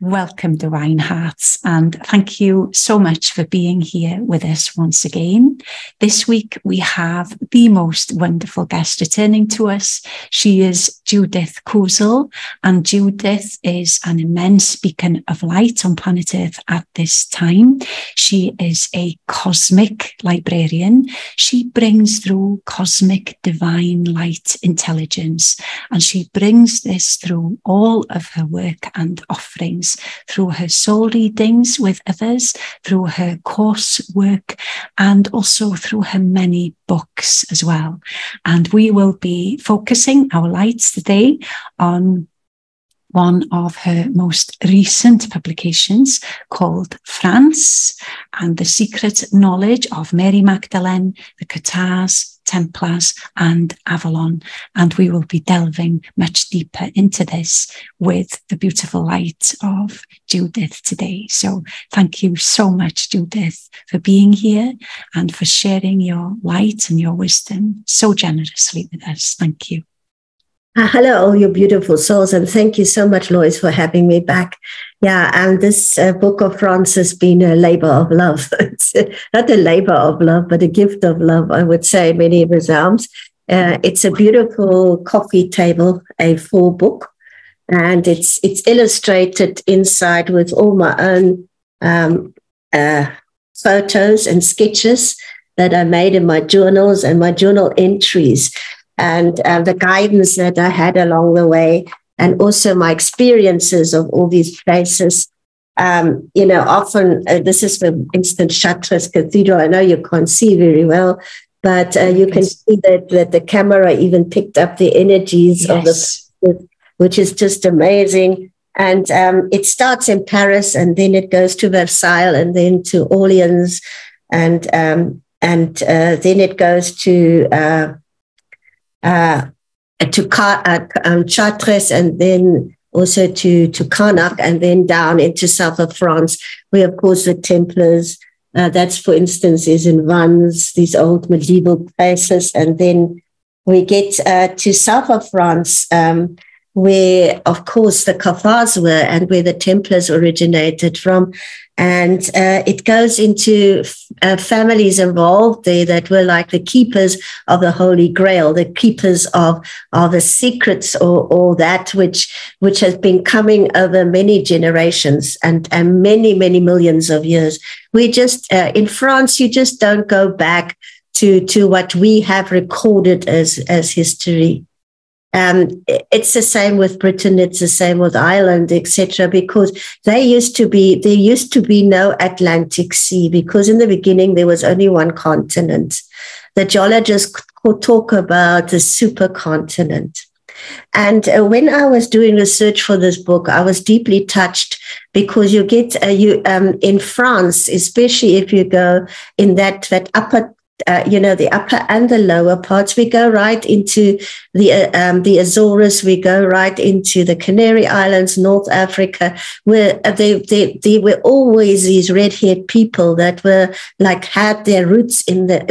Welcome. Divine Hearts, and thank you so much for being here with us once again. This week we have the most wonderful guest returning to us. She is Judith Kusel, and Judith is an immense beacon of light on planet Earth at this time. She is a cosmic librarian. She brings through cosmic divine light intelligence, and she brings this through all of her work and offerings through her soul readings with others, through her course work, and also through her many books as well. And we will be focusing our lights today on one of her most recent publications called France and the Secret Knowledge of Mary Magdalene, the Cathars, Templars, and Avalon. And we will be delving much deeper into this with the beautiful light of Judith today. So thank you so much, Judith, for being here and for sharing your light and your wisdom so generously with us. Thank you. Uh, hello, all you beautiful souls, and thank you so much, Lois, for having me back. Yeah, and this uh, book of France has been a labor of love. it's not a labor of love, but a gift of love, I would say, many of his arms. Uh, it's a beautiful coffee table, a full book, and it's it's illustrated inside with all my own um, uh, photos and sketches that I made in my journals and my journal entries and uh, the guidance that I had along the way, and also my experiences of all these places. Um, you know, often uh, this is, for instance, Chartres Cathedral. I know you can't see very well, but uh, you can see that, that the camera even picked up the energies yes. of the, which is just amazing. And um, it starts in Paris, and then it goes to Versailles, and then to Orleans, and um, and uh, then it goes to uh, to uh, um, Chartres and then also to, to Carnac and then down into south of France, where, of course, the Templars, uh, that's, for instance, is in Vannes, these old medieval places. And then we get uh, to south of France, um, where, of course, the Cathars were and where the Templars originated from. And uh, it goes into uh, families involved there that were like the keepers of the Holy Grail, the keepers of, of the secrets or, or that which, which has been coming over many generations and, and many, many millions of years. We just, uh, in France, you just don't go back to, to what we have recorded as, as history. Um, it's the same with Britain. It's the same with Ireland, etc. Because they used to be there used to be no Atlantic Sea because in the beginning there was only one continent. The geologists could talk about the supercontinent. And uh, when I was doing research for this book, I was deeply touched because you get uh, you um, in France, especially if you go in that that upper uh, you know, the upper and the lower parts. We go right into the uh, um, the Azores. We go right into the Canary Islands, North Africa, where they they, they were always these red haired people that were like had their roots in the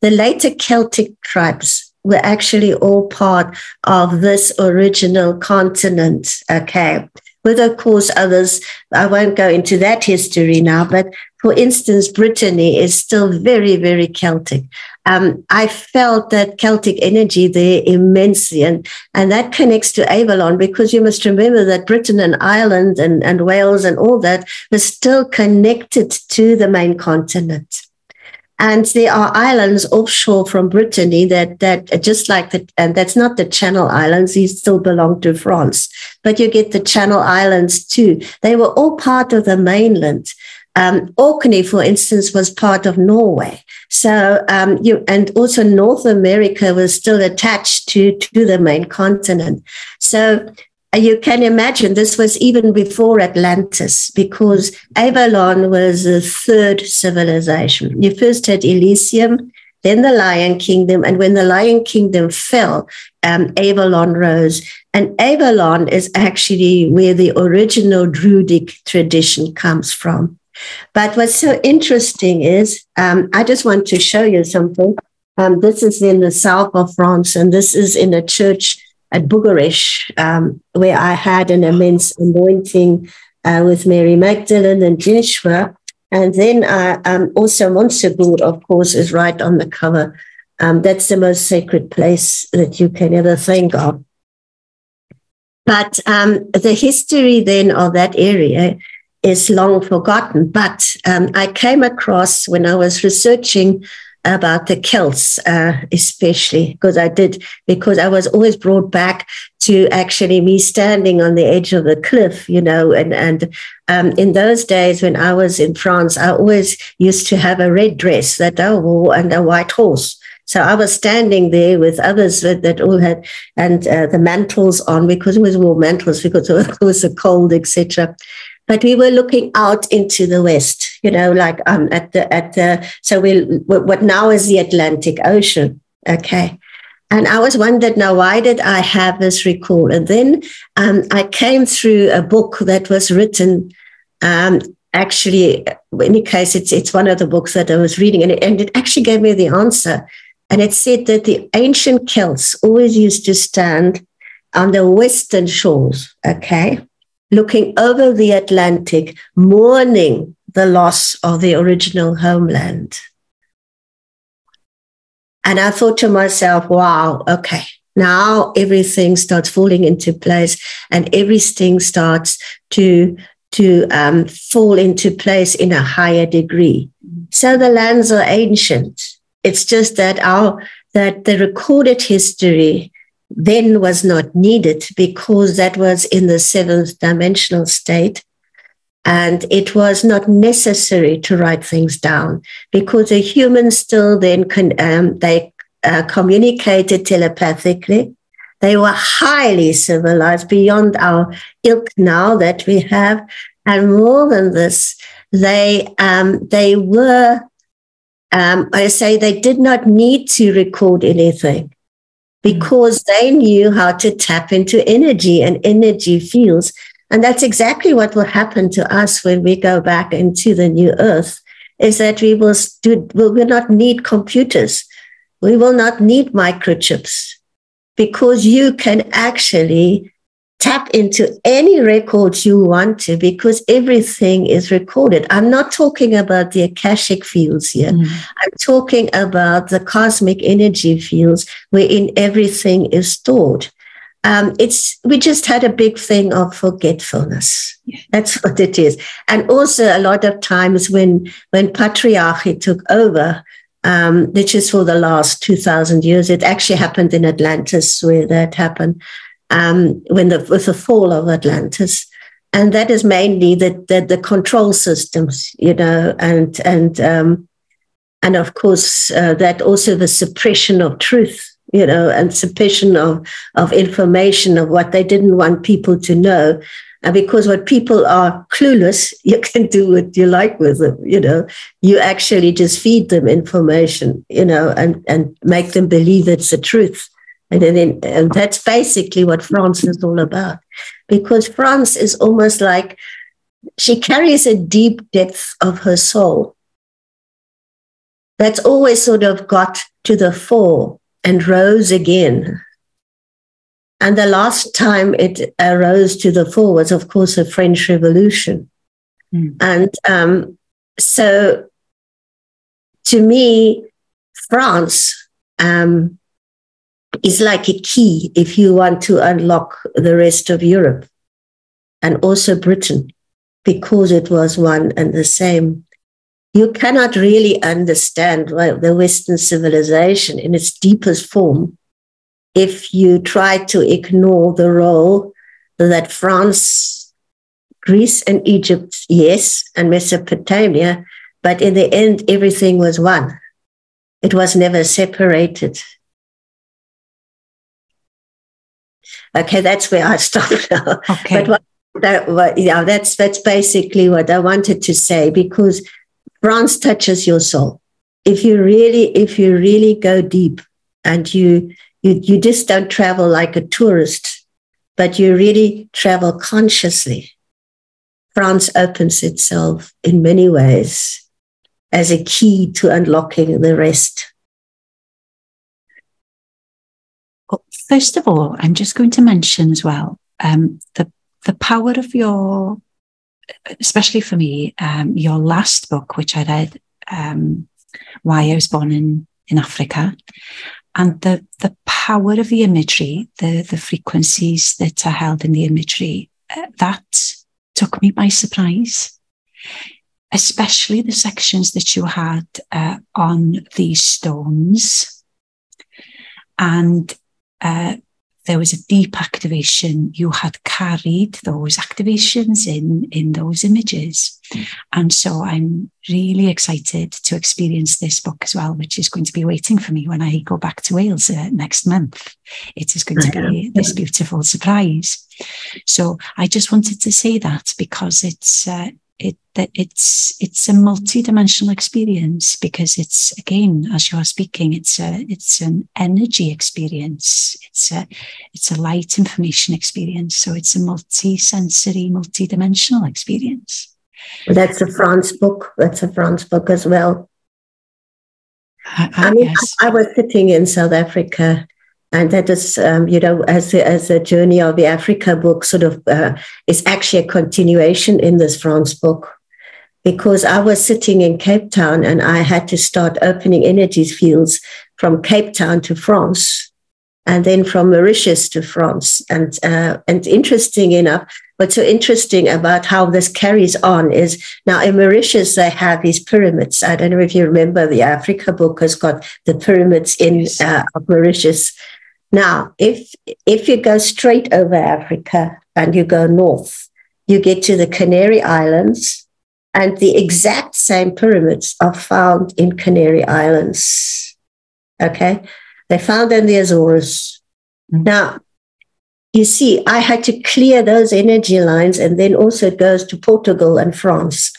the later Celtic tribes were actually all part of this original continent. Okay. With, of course, others, I won't go into that history now, but for instance, Brittany is still very, very Celtic. Um, I felt that Celtic energy there immensely, and, and that connects to Avalon because you must remember that Britain and Ireland and, and Wales and all that was still connected to the main continent. And there are islands offshore from Brittany that that just like that, and that's not the Channel Islands; these still belong to France. But you get the Channel Islands too. They were all part of the mainland. Um, Orkney, for instance, was part of Norway. So, um, you, and also North America was still attached to, to the main continent. So you can imagine this was even before Atlantis because Avalon was the third civilization. You first had Elysium, then the Lion Kingdom. And when the Lion Kingdom fell, um, Avalon rose. And Avalon is actually where the original Druidic tradition comes from. But what's so interesting is um, I just want to show you something. Um, this is in the south of France, and this is in a church at Bugarach, um, where I had an immense anointing uh, with Mary Magdalene and Joshua. And then uh, um, also Montsegur, of course, is right on the cover. Um, that's the most sacred place that you can ever think of. But um, the history then of that area is long forgotten. But um, I came across when I was researching about the Celts, uh, especially because I did, because I was always brought back to actually me standing on the edge of the cliff, you know, and, and um, in those days when I was in France, I always used to have a red dress that I wore and a white horse. So I was standing there with others that, that all had and uh, the mantles on because it was wore mantles because it was a cold, etc but we were looking out into the west you know like um at the at the so we what now is the atlantic ocean okay and I was wondered now why did I have this recall? And then um, I came through a book that was written. Um, actually, in any case, it's it's one of the books that I was reading, and it, and it actually gave me the answer. And it said that the ancient Celts always used to stand on the western shores. Okay, looking over the Atlantic, mourning the loss of the original homeland. And I thought to myself, wow, okay, now everything starts falling into place and everything starts to to um, fall into place in a higher degree. So the lands are ancient. It's just that our that the recorded history then was not needed because that was in the seventh dimensional state. And it was not necessary to write things down because a human still then can, um, they uh, communicated telepathically. They were highly civilized beyond our ilk now that we have. And more than this, they, um, they were, um, I say they did not need to record anything because they knew how to tap into energy and energy fields. And that's exactly what will happen to us when we go back into the new earth is that we will, do, we will not need computers. We will not need microchips because you can actually tap into any records you want to because everything is recorded. I'm not talking about the Akashic fields here. Mm. I'm talking about the cosmic energy fields wherein everything is stored. Um, it's we just had a big thing of forgetfulness. Yeah. That's what it is. And also a lot of times when when patriarchy took over, um, which is for the last 2000 years. It actually happened in Atlantis where that happened um, when the, with the fall of Atlantis. And that is mainly the, the, the control systems, you know, and, and, um, and of course, uh, that also the suppression of truth, you know, and suppression of, of information of what they didn't want people to know. And because what people are clueless, you can do what you like with them, you know. You actually just feed them information, you know, and, and make them believe it's the truth. And, then, and that's basically what France is all about. Because France is almost like she carries a deep depth of her soul that's always sort of got to the fore and rose again. And the last time it arose to the fore was, of course, the French Revolution. Mm. And um, so to me, France um, is like a key if you want to unlock the rest of Europe and also Britain, because it was one and the same. You cannot really understand the Western civilization in its deepest form if you try to ignore the role that France, Greece, and Egypt, yes, and Mesopotamia, but in the end, everything was one. It was never separated. Okay, that's where I stop now. Okay. But what, that, what, yeah, that's that's basically what I wanted to say because France touches your soul. If you really, if you really go deep and you you you just don't travel like a tourist, but you really travel consciously. France opens itself in many ways as a key to unlocking the rest first of all, I'm just going to mention as well um, the the power of your, especially for me, um, your last book, which I read, um, Why I Was Born in in Africa, and the the power of the imagery, the the frequencies that are held in the imagery, uh, that took me by surprise. Especially the sections that you had uh, on these stones, and uh, there was a deep activation. You had carried those activations in, in those images. And so I'm really excited to experience this book as well, which is going to be waiting for me when I go back to Wales uh, next month. It is going to be this beautiful surprise. So I just wanted to say that because it's, uh, it that it's it's a multi-dimensional experience because it's again as you are speaking it's a it's an energy experience. It's a it's a light information experience. So it's a multi-sensory multi-dimensional experience. That's a France book. That's a France book as well. I, I, I mean yes. I, I was sitting in south africa and that is, um, you know, as a, as a journey of the Africa book, sort of uh, is actually a continuation in this France book, because I was sitting in Cape Town and I had to start opening energy fields from Cape Town to France, and then from Mauritius to France, and uh, and interesting enough. What's so interesting about how this carries on is now in Mauritius they have these pyramids. I don't know if you remember the Africa book has got the pyramids in uh, Mauritius now, if if you go straight over Africa and you go north, you get to the Canary Islands, and the exact same pyramids are found in Canary Islands. Okay, they found in the Azores. Mm-hmm. Now, you see, I had to clear those energy lines, and then also it goes to Portugal and France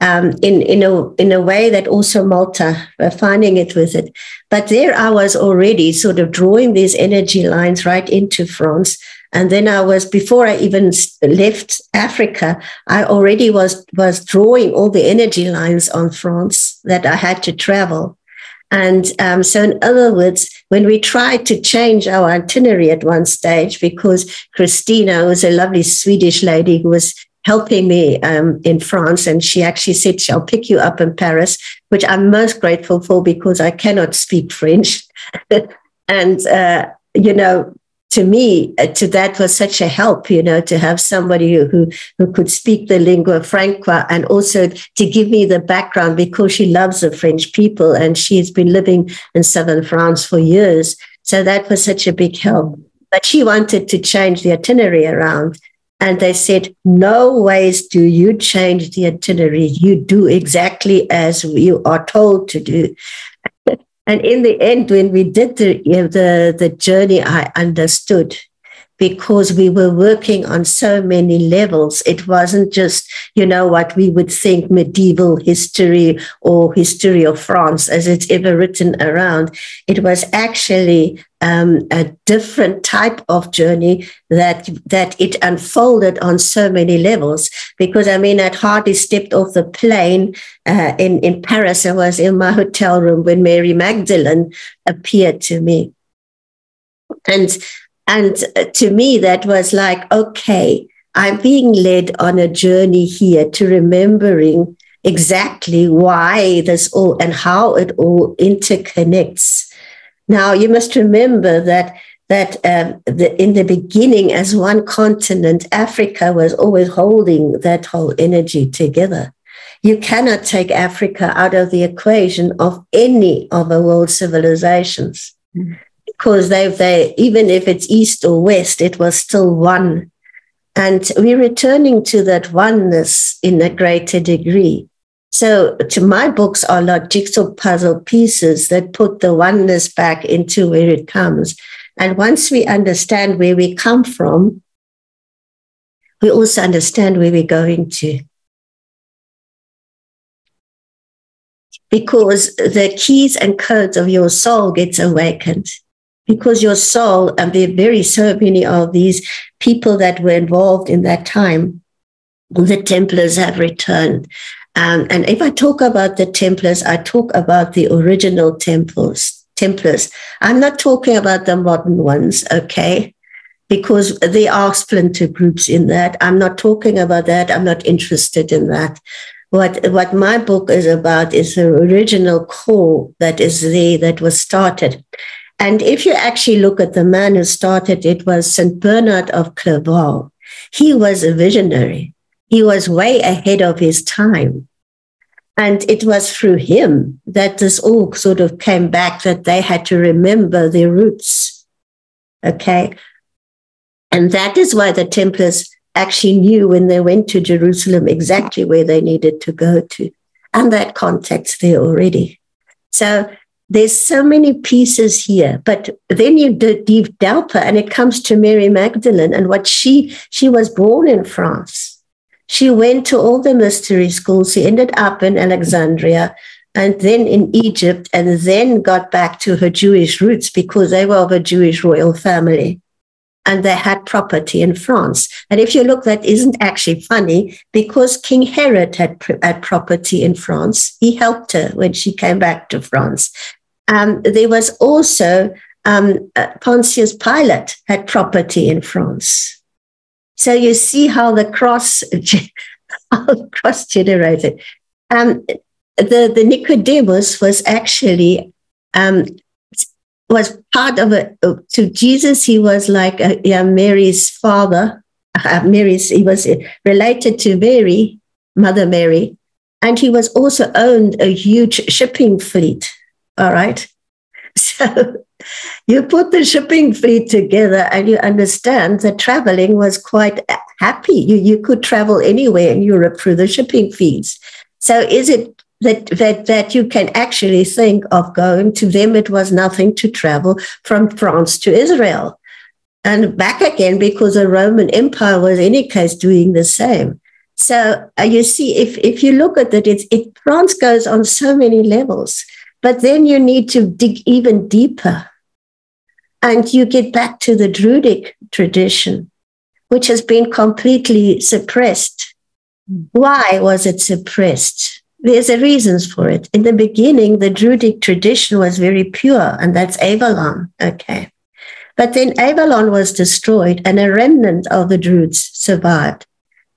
um, in in a in a way that also Malta were finding it with it. But there I was already sort of drawing these energy lines right into France. And then I was before I even left Africa, I already was was drawing all the energy lines on France that I had to travel. And um, so, in other words, when we tried to change our itinerary at one stage, because Christina was a lovely Swedish lady who was helping me um, in France. And she actually said, I'll pick you up in Paris, which I'm most grateful for because I cannot speak French. and, uh, you know, to me, uh, to that was such a help, you know, to have somebody who, who, who could speak the lingua franca and also to give me the background because she loves the French people and she's been living in southern France for years. So that was such a big help. But she wanted to change the itinerary around. And they said, No ways do you change the itinerary. You do exactly as you are told to do. and in the end, when we did the, the, the journey, I understood because we were working on so many levels. It wasn't just, you know, what we would think medieval history or history of France as it's ever written around. It was actually um, a different type of journey that that it unfolded on so many levels. Because I mean, I'd hardly stepped off the plane uh, in in Paris. I was in my hotel room when Mary Magdalene appeared to me, and and uh, to me, that was like, okay, I'm being led on a journey here to remembering exactly why this all and how it all interconnects. Now, you must remember that that um, the, in the beginning, as one continent, Africa was always holding that whole energy together. You cannot take Africa out of the equation of any of the world civilizations. Mm-hmm because they they even if it's east or west, it was still one. And we're returning to that oneness in a greater degree. So to my books are like jigsaw puzzle pieces that put the oneness back into where it comes. And once we understand where we come from, we also understand where we're going to. Because the keys and codes of your soul gets awakened because your soul, and there are very so many of these people that were involved in that time, the Templars have returned. Um, and if I talk about the Templars, I talk about the original temples, Templars. I'm not talking about the modern ones, okay? Because there are splinter groups in that. I'm not talking about that. I'm not interested in that. What, what my book is about is the original core that is there that was started. And if you actually look at the man who started it was St. Bernard of Clairvaux. He was a visionary. He was way ahead of his time. And it was through him that this all sort of came back that they had to remember their roots. Okay. And that is why the Templars actually knew when they went to Jerusalem exactly where they needed to go to. And that context there already. So there's so many pieces here, but then you do deep delta and it comes to Mary Magdalene and what she, she was born in France. She went to all the mystery schools. She ended up in Alexandria and then in Egypt and then got back to her Jewish roots because they were of a Jewish royal family and they had property in France. And if you look, that isn't actually funny because King Herod had, had property in France. He helped her when she came back to France. Um, there was also um, uh, Pontius Pilate had property in France. So you see how the cross, how cross generated. Um, the, the Nicodemus was actually um, was part of it to Jesus. He was like a, yeah, Mary's father. Uh, Mary's he was related to Mary, Mother Mary, and he was also owned a huge shipping fleet. All right. So you put the shipping fleet together and you understand that traveling was quite happy. You, you could travel anywhere in Europe through the shipping feeds. So is it that, that, that you can actually think of going to them? It was nothing to travel from France to Israel and back again because the Roman Empire was, in any case, doing the same. So uh, you see, if, if you look at it, it's, it, France goes on so many levels. But then you need to dig even deeper. And you get back to the Druidic tradition, which has been completely suppressed. Why was it suppressed? There's a reasons for it. In the beginning, the Druidic tradition was very pure, and that's Avalon. Okay. But then Avalon was destroyed, and a remnant of the Druids survived.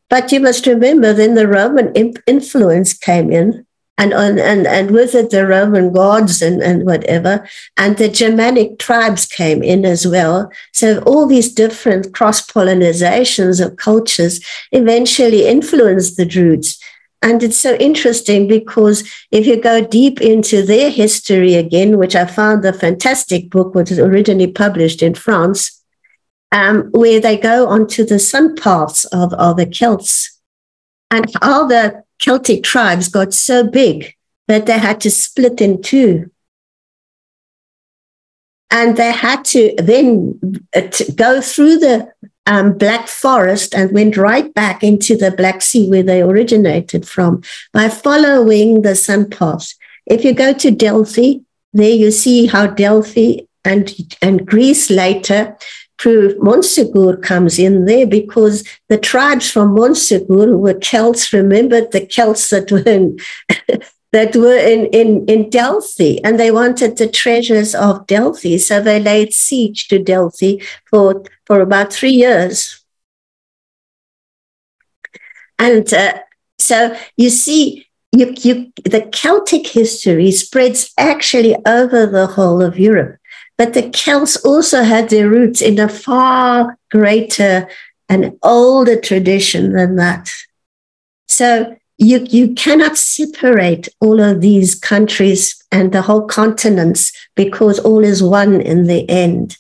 But you must remember, then the Roman influence came in, and and, and with it the Roman gods and, and whatever. And the Germanic tribes came in as well. So all these different cross-pollinizations of cultures eventually influenced the Druids. And it's so interesting because if you go deep into their history again, which I found a fantastic book, which was originally published in France, um, where they go onto the sun paths of, of the Celts and how the Celtic tribes got so big that they had to split in two. And they had to then uh, go through the um, Black Forest and went right back into the Black Sea where they originated from by following the sun paths. If you go to Delphi, there you see how Delphi and, and Greece later prove Montsegur comes in there because the tribes from Montsegur were Celts, remembered the Celts that were in, that were in, in, in Delphi and they wanted the treasures of Delphi. So they laid siege to Delphi for, for about three years. And uh, so you see, you, you, the Celtic history spreads actually over the whole of Europe. But the Celts also had their roots in a far greater and older tradition than that. So you, you cannot separate all of these countries and the whole continents because all is one in the end.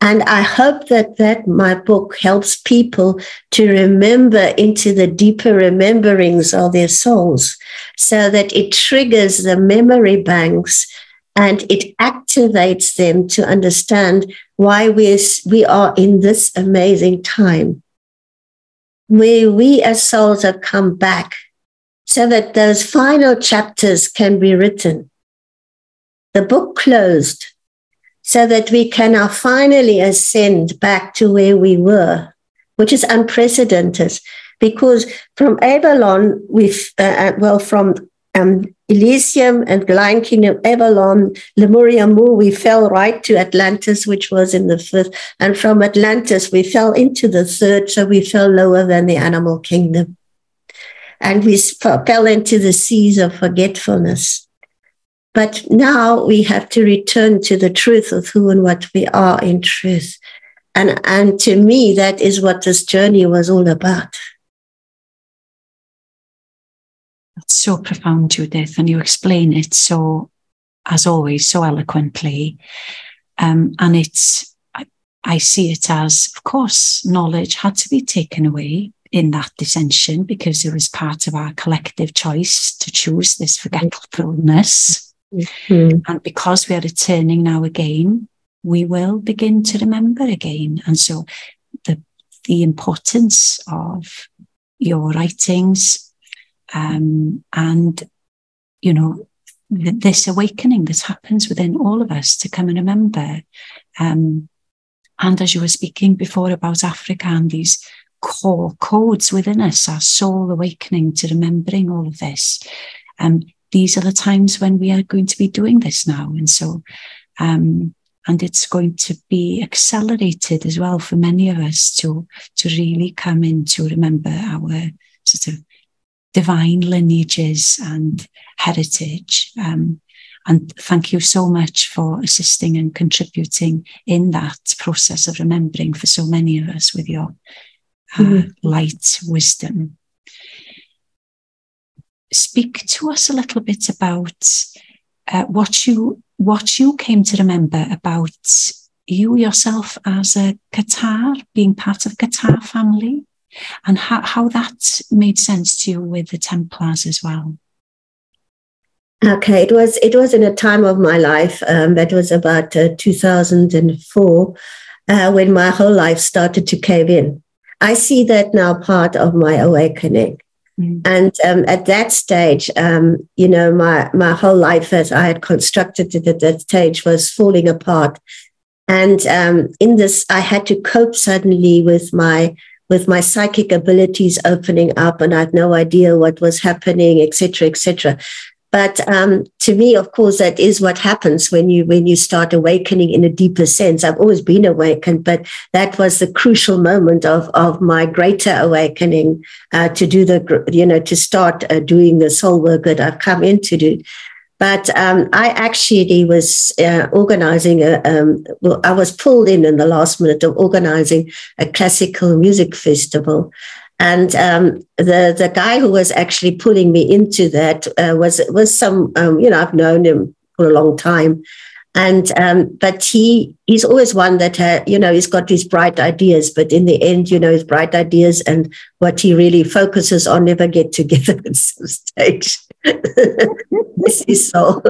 And I hope that that my book helps people to remember into the deeper rememberings of their souls so that it triggers the memory banks and it activates them to understand why we're, we are in this amazing time where we as souls have come back so that those final chapters can be written. The book closed so that we can now finally ascend back to where we were, which is unprecedented because from Avalon, we've, uh, uh well, from um, Elysium and Lion Kingdom, Avalon, Lemuria Mu, we fell right to Atlantis, which was in the fifth. And from Atlantis, we fell into the third, so we fell lower than the animal kingdom. And we fell into the seas of forgetfulness. But now we have to return to the truth of who and what we are in truth. And, and to me, that is what this journey was all about. So profound, Judith, and you explain it so, as always, so eloquently. Um, and it's, I, I see it as, of course, knowledge had to be taken away in that dissension because it was part of our collective choice to choose this forgetfulness. Mm-hmm. And because we are returning now again, we will begin to remember again. And so the the importance of your writings um, and you know th- this awakening that happens within all of us to come and remember. Um, and as you were speaking before about Africa and these core codes within us, our soul awakening to remembering all of this. Um, these are the times when we are going to be doing this now. And so, um, and it's going to be accelerated as well for many of us to, to really come in to remember our sort of divine lineages and heritage. Um, and thank you so much for assisting and contributing in that process of remembering for so many of us with your uh, mm-hmm. light wisdom. Speak to us a little bit about uh, what you what you came to remember about you yourself as a Cathar, being part of Cathar family, and how, how that made sense to you with the Templars as well. Okay, it was it was in a time of my life um, that was about uh, 2004 uh, when my whole life started to cave in. I see that now part of my awakening. Mm. And um, at that stage, um, you know, my, my whole life as I had constructed it at that stage was falling apart. And um, in this, I had to cope suddenly with my with my psychic abilities opening up, and I had no idea what was happening, etc., etc. But um, to me, of course, that is what happens when you when you start awakening in a deeper sense. I've always been awakened, but that was the crucial moment of of my greater awakening uh, to do the you know to start uh, doing the soul work that I've come in to do. But um, I actually was uh, organizing a, um, well, I was pulled in in the last minute of organizing a classical music festival. And um, the the guy who was actually pulling me into that uh, was was some um, you know I've known him for a long time, and um, but he he's always one that uh, you know he's got these bright ideas, but in the end you know his bright ideas and what he really focuses on never get together at some stage. this is so.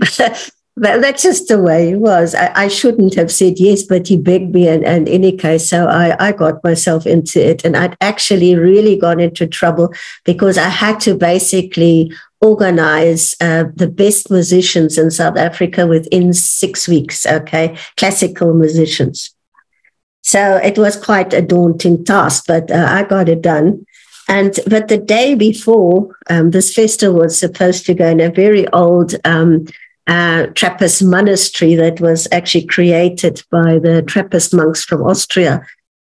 Well, that's just the way it was. I, I, shouldn't have said yes, but he begged me, and, and in any case, so I, I got myself into it. And I'd actually really gone into trouble because I had to basically organize uh, the best musicians in South Africa within six weeks, okay? Classical musicians. So it was quite a daunting task, but uh, I got it done. And but the day before um, this festival was supposed to go in a very old um, uh, Trappist monastery that was actually created by the Trappist monks from Austria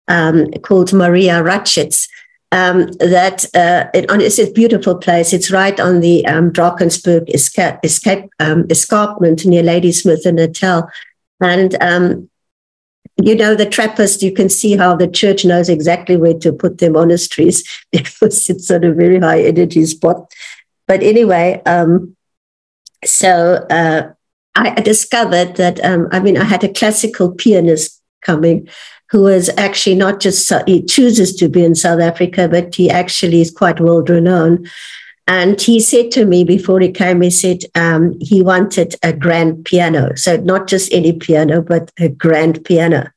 um, called Maria Ratschitz. Um, that uh, it, it's a beautiful place. It's right on the um, Drakensberg escape, escape um, escarpment near Ladysmith and Natal. And um, you know, the Trappist, you can see how the church knows exactly where to put their monasteries because it's at a very high energy spot. But anyway, um, so uh, I discovered that, um, I mean, I had a classical pianist coming who was actually not just, he chooses to be in South Africa, but he actually is quite world renowned. And he said to me before he came, he said um, he wanted a grand piano. So not just any piano, but a grand piano.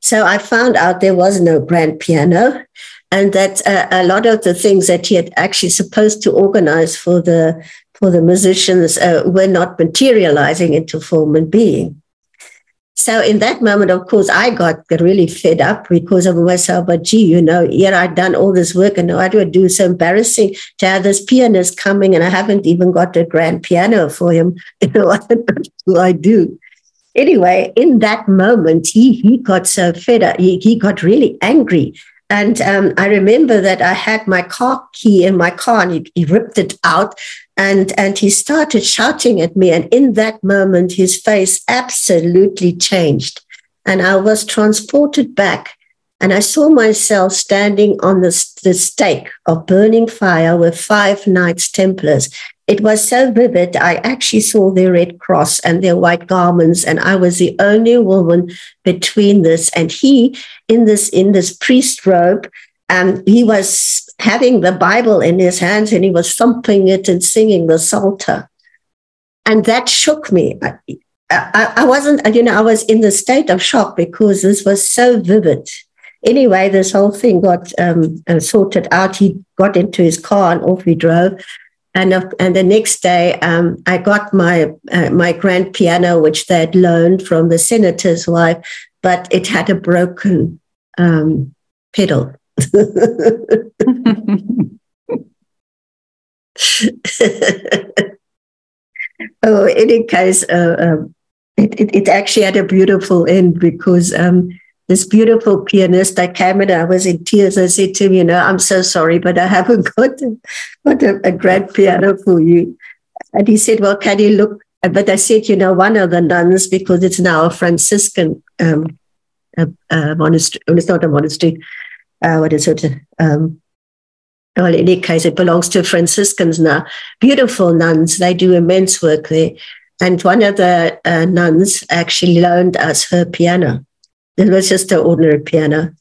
So I found out there was no grand piano and that uh, a lot of the things that he had actually supposed to organize for the for the musicians uh, were not materializing into form and being. So in that moment, of course, I got really fed up because of myself. But gee, you know, here I'd done all this work and what do I do? So embarrassing to have this pianist coming and I haven't even got a grand piano for him. You know, what do I do? Anyway, in that moment, he, he got so fed up. He, he got really angry. And um, I remember that I had my car key in my car and he, he ripped it out and and he started shouting at me and in that moment his face absolutely changed. And i was transported back and i saw myself standing on the, the stake of burning fire with five knights templars. It was so vivid i actually saw their red cross and their white garments and i was the only woman between this. And he in this in this priest robe and he was having the Bible in his hands and he was thumping it and singing the Psalter. And that shook me. I, I, I, wasn't, you know, I was in the state of shock because this was so vivid. Anyway, this whole thing got um, uh, sorted out. He got into his car and off he drove. And, uh, and the next day, um, I got my uh, my grand piano, which they had loaned from the senator's wife, but it had a broken um, pedal. oh, in any case, uh, um, it, it, it, actually had a beautiful end because um, this beautiful pianist, I came and I was in tears. I said to him, you know, I'm so sorry, but I haven't got, a, got a, a grand piano for you. And he said, well, can you look? But I said, you know, one of the nuns, because it's now a Franciscan um, a, a monastery, it's not a monastery, uh, what is it? Um, well, in any case, it belongs to Franciscans now. Beautiful nuns. They do immense work there. And one of the uh, nuns actually loaned us her piano. It was just an ordinary piano.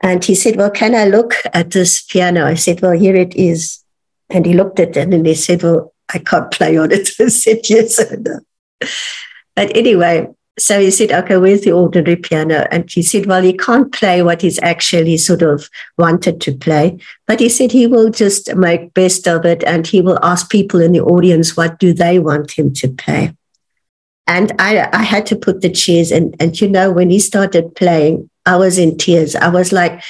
And he said, Well, can I look at this piano? I said, Well, here it is. And he looked at it and he said, Well, I can't play on it. I said, Yes. But anyway, so he said, okay, where's the ordinary piano? And he said, well, he can't play what he's actually sort of wanted to play. But he said he will just make best of it and he will ask people in the audience what do they want him to play. And I, I had to put the chairs and, and you know, when he started playing, I was in tears. I was like,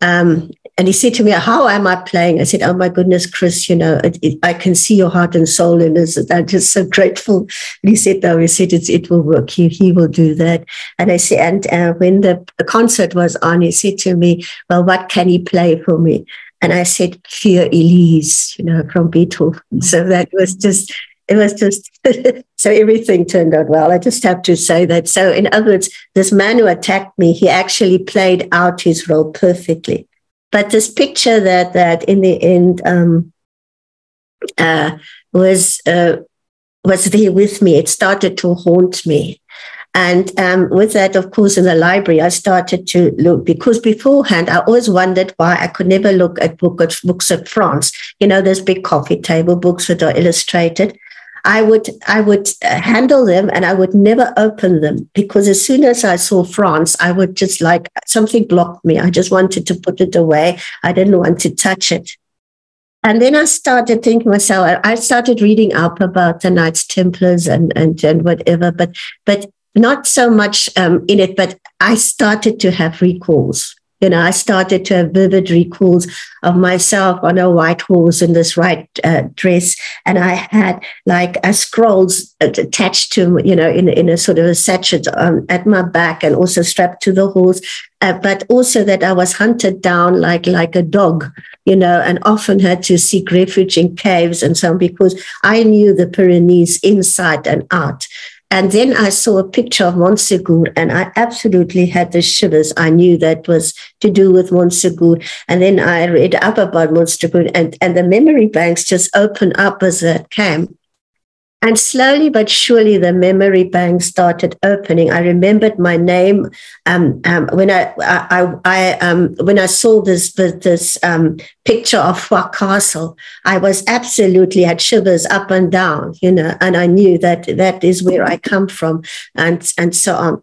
um, and he said to me, How am I playing? I said, Oh my goodness, Chris, you know, it, it, I can see your heart and soul in this. I'm just so grateful. And he said, No, he said, It will work. He, he will do that. And I said, And uh, when the concert was on, he said to me, Well, what can he play for me? And I said, Für Elise, you know, from Beethoven. So that was just, it was just so everything turned out well. I just have to say that. So, in other words, this man who attacked me, he actually played out his role perfectly. But this picture that that in the end um, uh, was uh, was there with me. It started to haunt me. And um, with that, of course, in the library, I started to look because beforehand, I always wondered why I could never look at book, books of France. You know, those big coffee table books that are illustrated. I would I would uh, handle them and I would never open them because as soon as I saw France, I would just like something blocked me. I just wanted to put it away. I didn't want to touch it. And then I started thinking myself, I started reading up about the Knights Templars and and and whatever, but but not so much um, in it, but I started to have recalls you know, I started to have vivid recalls of myself on a white horse in this white uh, dress, and I had like a scrolls attached to, you know, in in a sort of a sachet um, at my back, and also strapped to the horse. Uh, but also that I was hunted down like like a dog, you know, and often had to seek refuge in caves and so on because I knew the Pyrenees inside and out. And then I saw a picture of Montsegur and I absolutely had the shivers. I knew that was to do with Montsegur. And then I read up about Montsegur and, and the memory banks just opened up as that came. And slowly but surely, the memory bank started opening. I remembered my name um, um, when I, I, I um, when I saw this this um, picture of Foix Castle. I was absolutely had shivers up and down, you know, and I knew that that is where I come from, and and so on.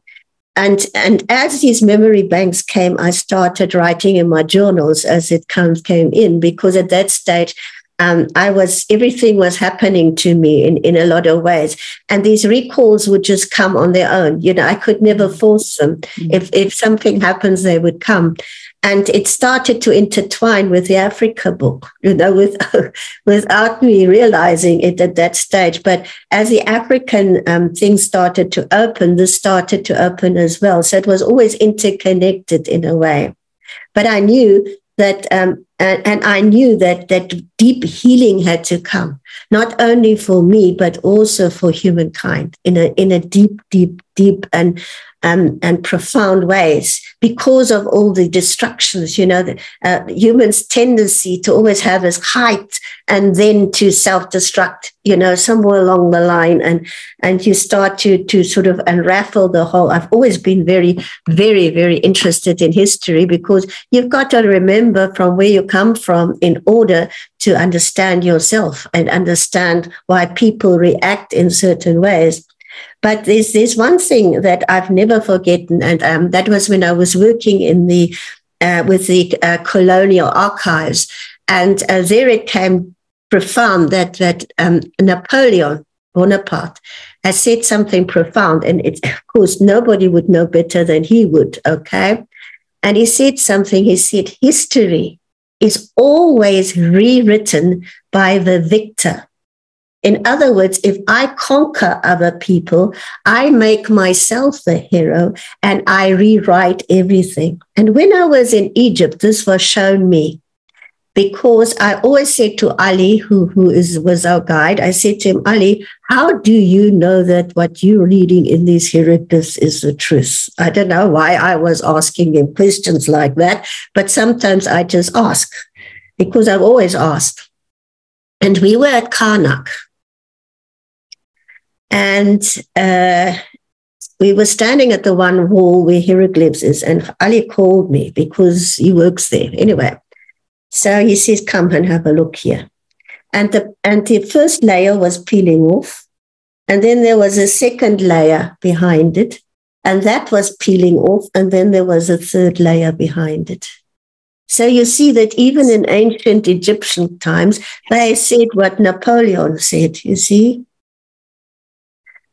And and as these memory banks came, I started writing in my journals as it comes came in because at that stage um, I was everything was happening to me in, in a lot of ways, and these recalls would just come on their own. You know, I could never force them. Mm-hmm. If if something happens, they would come, and it started to intertwine with the Africa book. You know, with without me realizing it at that stage. But as the African um, thing started to open, this started to open as well. So it was always interconnected in a way. But I knew that um, and, and, I knew that that deep healing had to come, not only for me but also for humankind in a in a deep, deep, deep and um, and profound ways because of all the destructions. You know, the, uh, humans' tendency to always have this height and then to self-destruct. You know, somewhere along the line, and and you start to to sort of unravel the whole. I've always been very, very, very interested in history because you've got to remember from where you come from in order to understand yourself and understand why people react in certain ways. But there's there's one thing that I've never forgotten, and um, that was when I was working in the uh, with the uh, colonial archives, and uh, there it came profound that that um, Napoleon Bonaparte has said something profound, and it, of course nobody would know better than he would. Okay, and he said something. He said history is always rewritten by the victor. In other words, if I conquer other people, I make myself the hero and I rewrite everything. And when I was in Egypt, this was shown me because I always said to Ali, who, who is, was our guide, I said to him, Ali, how do you know that what you're reading in these hieroglyphs is the truth? I don't know why I was asking him questions like that, but sometimes I just ask because I've always asked. And we were at Karnak and uh, we were standing at the one wall where hieroglyphs is, and Ali called me because he works there. Anyway, so he says, "Come and have a look here." And the and the first layer was peeling off, and then there was a second layer behind it, and that was peeling off, and then there was a third layer behind it. So you see that even in ancient Egyptian times, they said what Napoleon said. You see,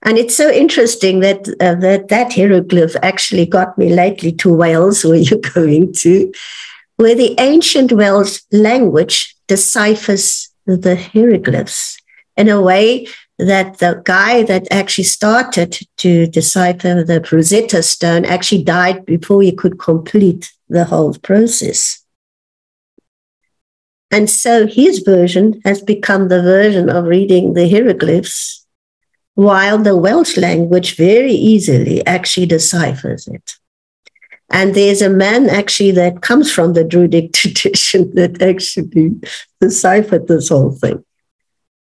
and it's so interesting that uh, that, that hieroglyph actually got me lately to Wales, where you're going to, where the ancient Welsh language deciphers the hieroglyphs in a way that the guy that actually started to decipher the Rosetta Stone actually died before he could complete the whole process. And so his version has become the version of reading the hieroglyphs while the Welsh language very easily actually deciphers it. And there's a man actually that comes from the Druidic tradition that actually deciphered this whole thing.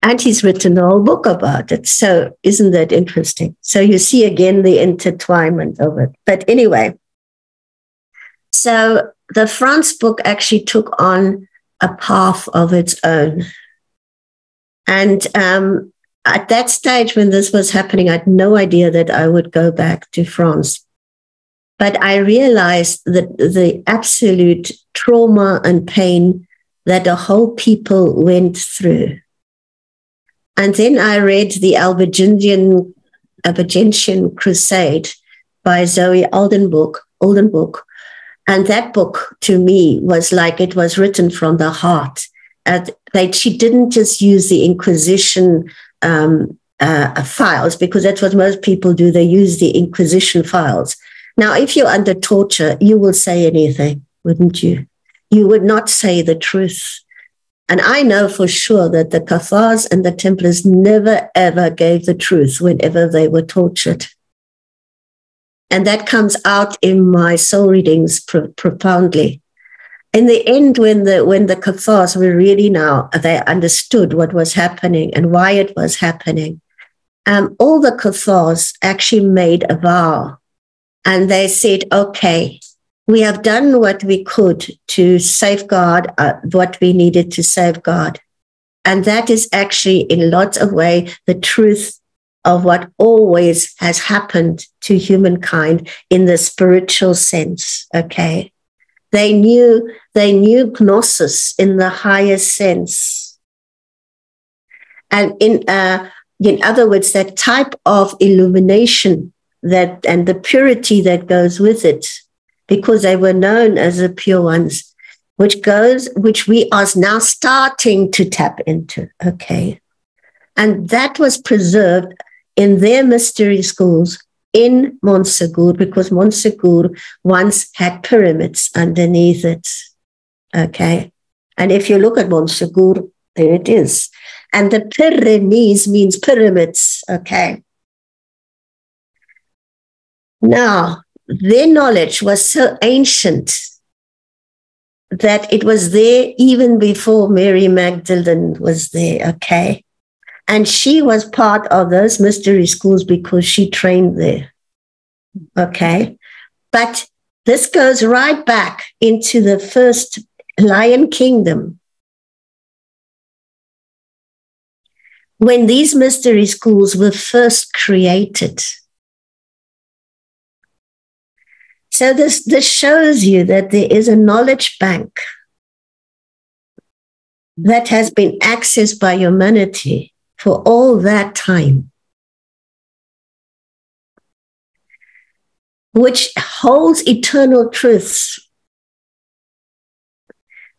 And he's written a whole book about it. So isn't that interesting? So you see again the intertwinement of it. But anyway, so the France book actually took on a path of its own. And um, at that stage when this was happening, I had no idea that I would go back to France. But I realized that the absolute trauma and pain that the whole people went through. And then I read the Albigensian, Albigensian Crusade by Zoe Oldenbourg, Oldenbourg. And that book to me was like it was written from the heart. Uh, she didn't just use the Inquisition um, uh, files because that's what most people do. They use the Inquisition files. Now, if you're under torture, you will say anything, wouldn't you? You would not say the truth. And I know for sure that the Cathars and the Templars never ever gave the truth whenever they were tortured. And that comes out in my soul readings pro- profoundly in the end, when the when the Cathars were really now they understood what was happening and why it was happening, um, all the Cathars actually made a vow, and they said, "Okay, we have done what we could to safeguard uh, what we needed to safeguard, and that is actually in lots of way the truth of what always has happened to humankind in the spiritual sense." Okay they knew, they knew gnosis in the highest sense. And in, uh, in other words, that type of illumination that and the purity that goes with it, because they were known as the pure ones, which goes, which we are now starting to tap into. Okay. And that was preserved in their mystery schools in Montsegur because Montsegur once had pyramids underneath it. Okay. And if you look at Montsegur, there it is. And the Pyrenees means pyramids. Okay. Now, their knowledge was so ancient that it was there even before Mary Magdalene was there. Okay. And she was part of those mystery schools because she trained there. Okay. But this goes right back into the first Lion Kingdom. When these mystery schools were first created. So this, this shows you that there is a knowledge bank that has been accessed by humanity for all that time, which holds eternal truths.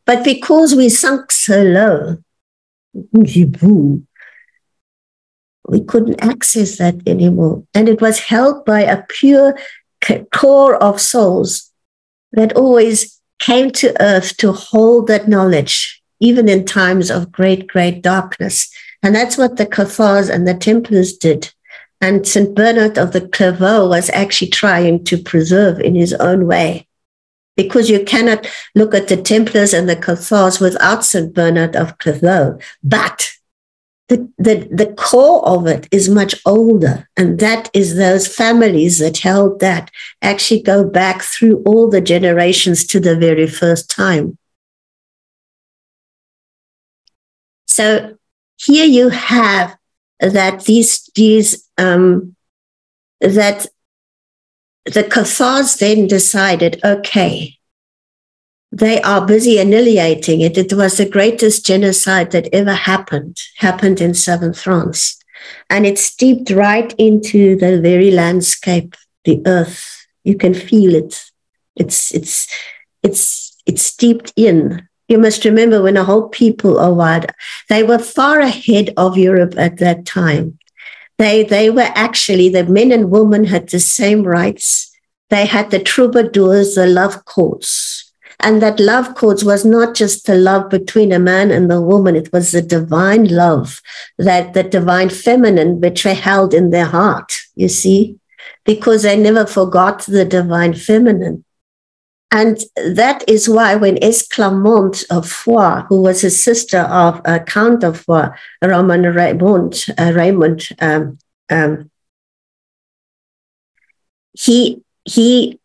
But because we sunk so low, we couldn't access that anymore. And it was held by a pure core of souls that always came to earth to hold that knowledge, even in times of great, great darkness. And that's what the Cathars and the Templars did. And St. Bernard of the Clairvaux was actually trying to preserve in his own way. Because you cannot look at the Templars and the Cathars without St. Bernard of Clairvaux. But the, the, the core of it is much older. And that is those families that held that actually go back through all the generations to the very first time. So here you have that these these um, that the Cathars then decided, okay, they are busy annihilating it. It was the greatest genocide that ever happened, happened in southern France. And it steeped right into the very landscape, the earth. You can feel it. It's it's it's it's steeped in. You must remember when a whole people are wild, they were far ahead of Europe at that time. They, they were actually, the men and women had the same rights. They had the troubadours, the love courts. And that love courts was not just the love between a man and a woman, it was the divine love, that the divine feminine which they held in their heart, you see, because they never forgot the divine feminine. And that is why when Esclarmonde of Foix, who was a sister of uh, Count of Foix, Roman Raymond, uh, Raymond um, um, he, he,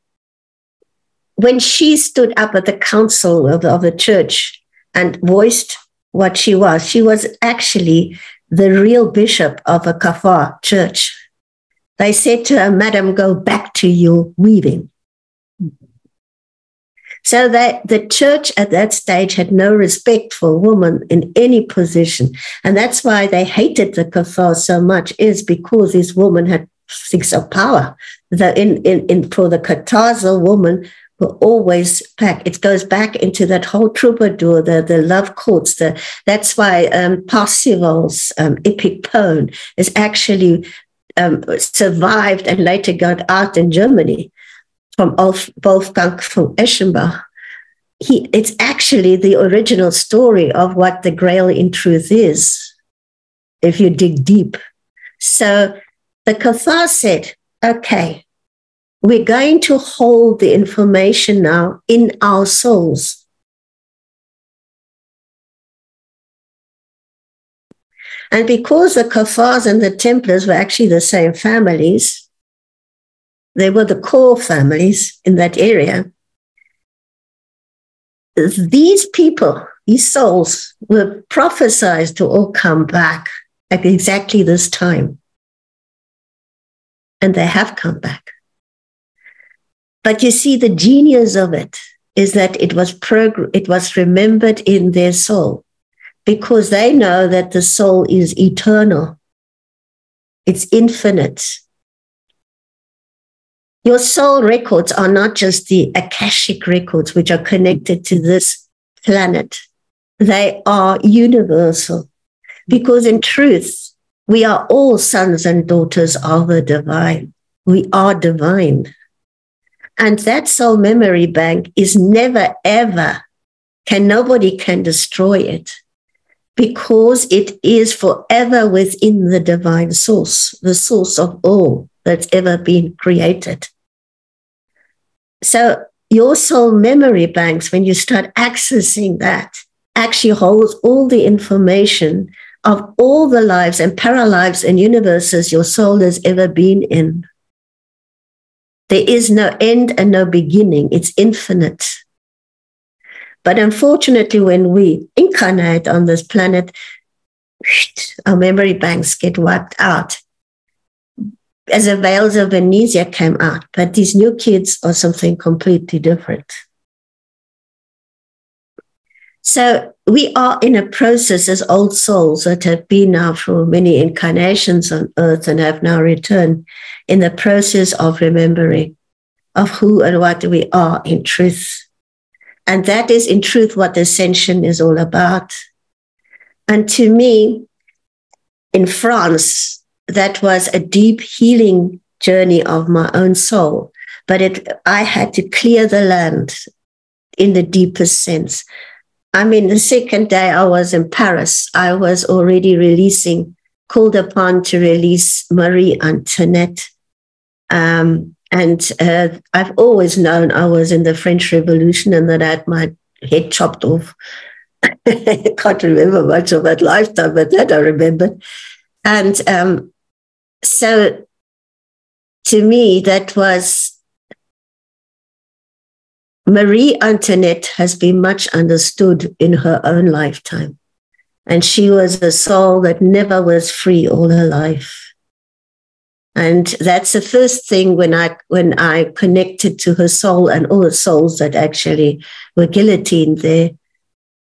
when she stood up at the council of, of the church and voiced what she was, she was actually the real bishop of a Cathar church. They said to her, Madam, go back to your weaving so that the church at that stage had no respect for women in any position. And that's why they hated the Cathars so much, is because these women had things of power. The, in, in, in, for the Cathars, a woman were always back. It goes back into that whole troubadour, the, the love courts. The, that's why um, Parsifal's um, epic poem is actually um, survived and later got out in Germany from Wolfgang von Eschenbach. He, it's actually the original story of what the Grail in truth is, if you dig deep. So the Cathar said, okay, we're going to hold the information now in our souls. And because the Cathars and the Templars were actually the same families, they were the core families in that area. These people, these souls, were prophesied to all come back at exactly this time. And they have come back. But you see, the genius of it is that it was prog- it was remembered in their soul. because they know that the soul is eternal, it's infinite. Your soul records are not just the Akashic records, which are connected to this planet. They are universal because in truth, we are all sons and daughters of the divine. We are divine. And that soul memory bank is never, ever, can nobody can destroy it because it is forever within the divine source, the source of all that's ever been created. So your soul memory banks, when you start accessing that, actually holds all the information of all the lives and paralives and universes your soul has ever been in. There is no end and no beginning. It's infinite. But unfortunately, when we incarnate on this planet, our memory banks get wiped out. As the veils of Venetia came out, but these new kids are something completely different. So we are in a process as old souls that have been now for many incarnations on earth and have now returned in the process of remembering of who and what we are in truth. And that is in truth what ascension is all about. And to me, in France, that was a deep healing journey of my own soul. But it, I had to clear the land in the deepest sense. I mean, the second day I was in Paris, I was already releasing, called upon to release Marie Antoinette. Um, and uh, I've always known I was in the French Revolution and that I had my head chopped off. I can't remember much of that lifetime, but that I remember. And um, so to me, that was Marie Antoinette has been much understood in her own lifetime. And she was a soul that never was free all her life. And that's the first thing when I when I connected to her soul and all the souls that actually were guillotined there.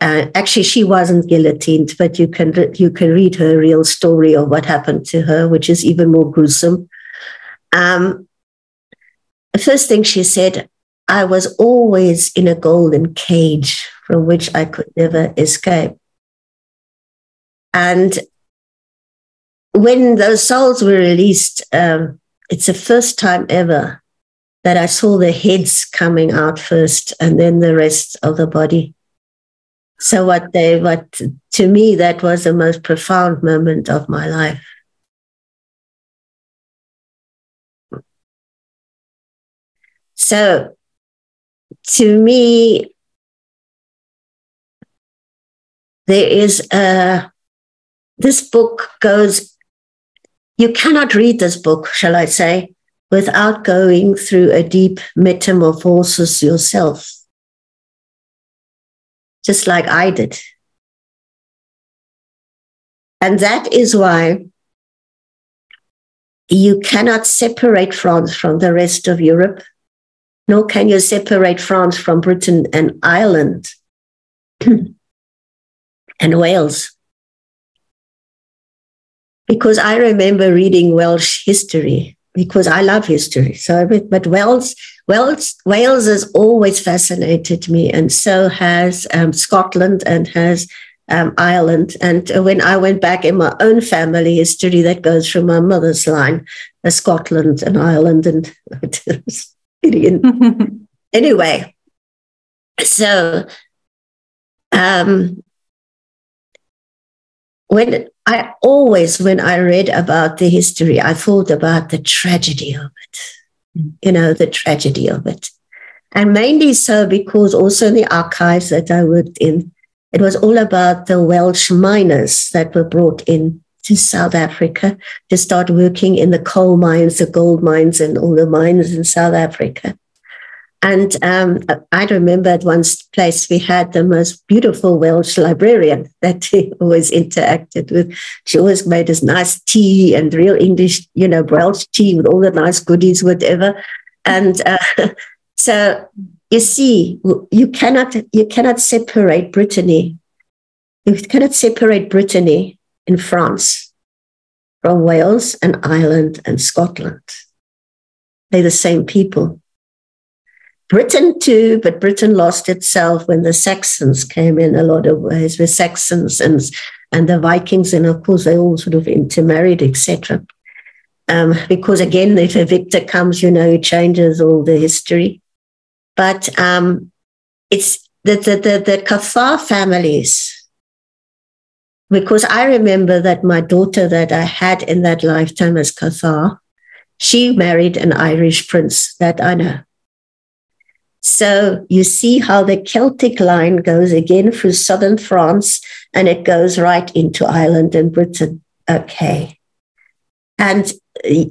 Uh, actually, she wasn't guillotined, but you can you can read her real story of what happened to her, which is even more gruesome. Um, the first thing she said, I was always in a golden cage from which I could never escape. And when those souls were released, um, it's the first time ever that I saw the heads coming out first and then the rest of the body. So what they what to me that was the most profound moment of my life. So to me, there is a, this book goes, you cannot read this book, shall I say, without going through a deep metamorphosis yourself, just like I did. And that is why you cannot separate France from the rest of Europe nor can you separate France from Britain and Ireland and Wales. Because I remember reading Welsh history because I love history. So, but Wales, Wales, Wales has always fascinated me, and so has um, Scotland and has um, Ireland. And when I went back in my own family history, that goes from my mother's line, uh, Scotland and Ireland, and anyway, so um, when I always, when I read about the history, I thought about the tragedy of it, you know, the tragedy of it. And mainly so because also in the archives that I worked in, it was all about the Welsh miners that were brought in to South Africa to start working in the coal mines, the gold mines, and all the mines in South Africa. And um, I remember at one place we had the most beautiful Welsh librarian that he always interacted with. She always made us nice tea and real English, you know, Welsh tea with all the nice goodies, whatever. And uh, so you see, you cannot you cannot separate Brittany you cannot separate Brittany in France from Wales and Ireland and Scotland. They're the same people. Britain too, but Britain lost itself when the Saxons came in a lot of ways, with Saxons and, and the Vikings, and of course they all sort of intermarried, etc. Um, because again, if a victor comes, you know, he changes all the history. But um, it's the, the, the, the Cathar families because I remember that my daughter that I had in that lifetime as Cathar, she married an Irish prince that I know. So you see how the Celtic line goes again through southern France and it goes right into Ireland and Britain. Okay. And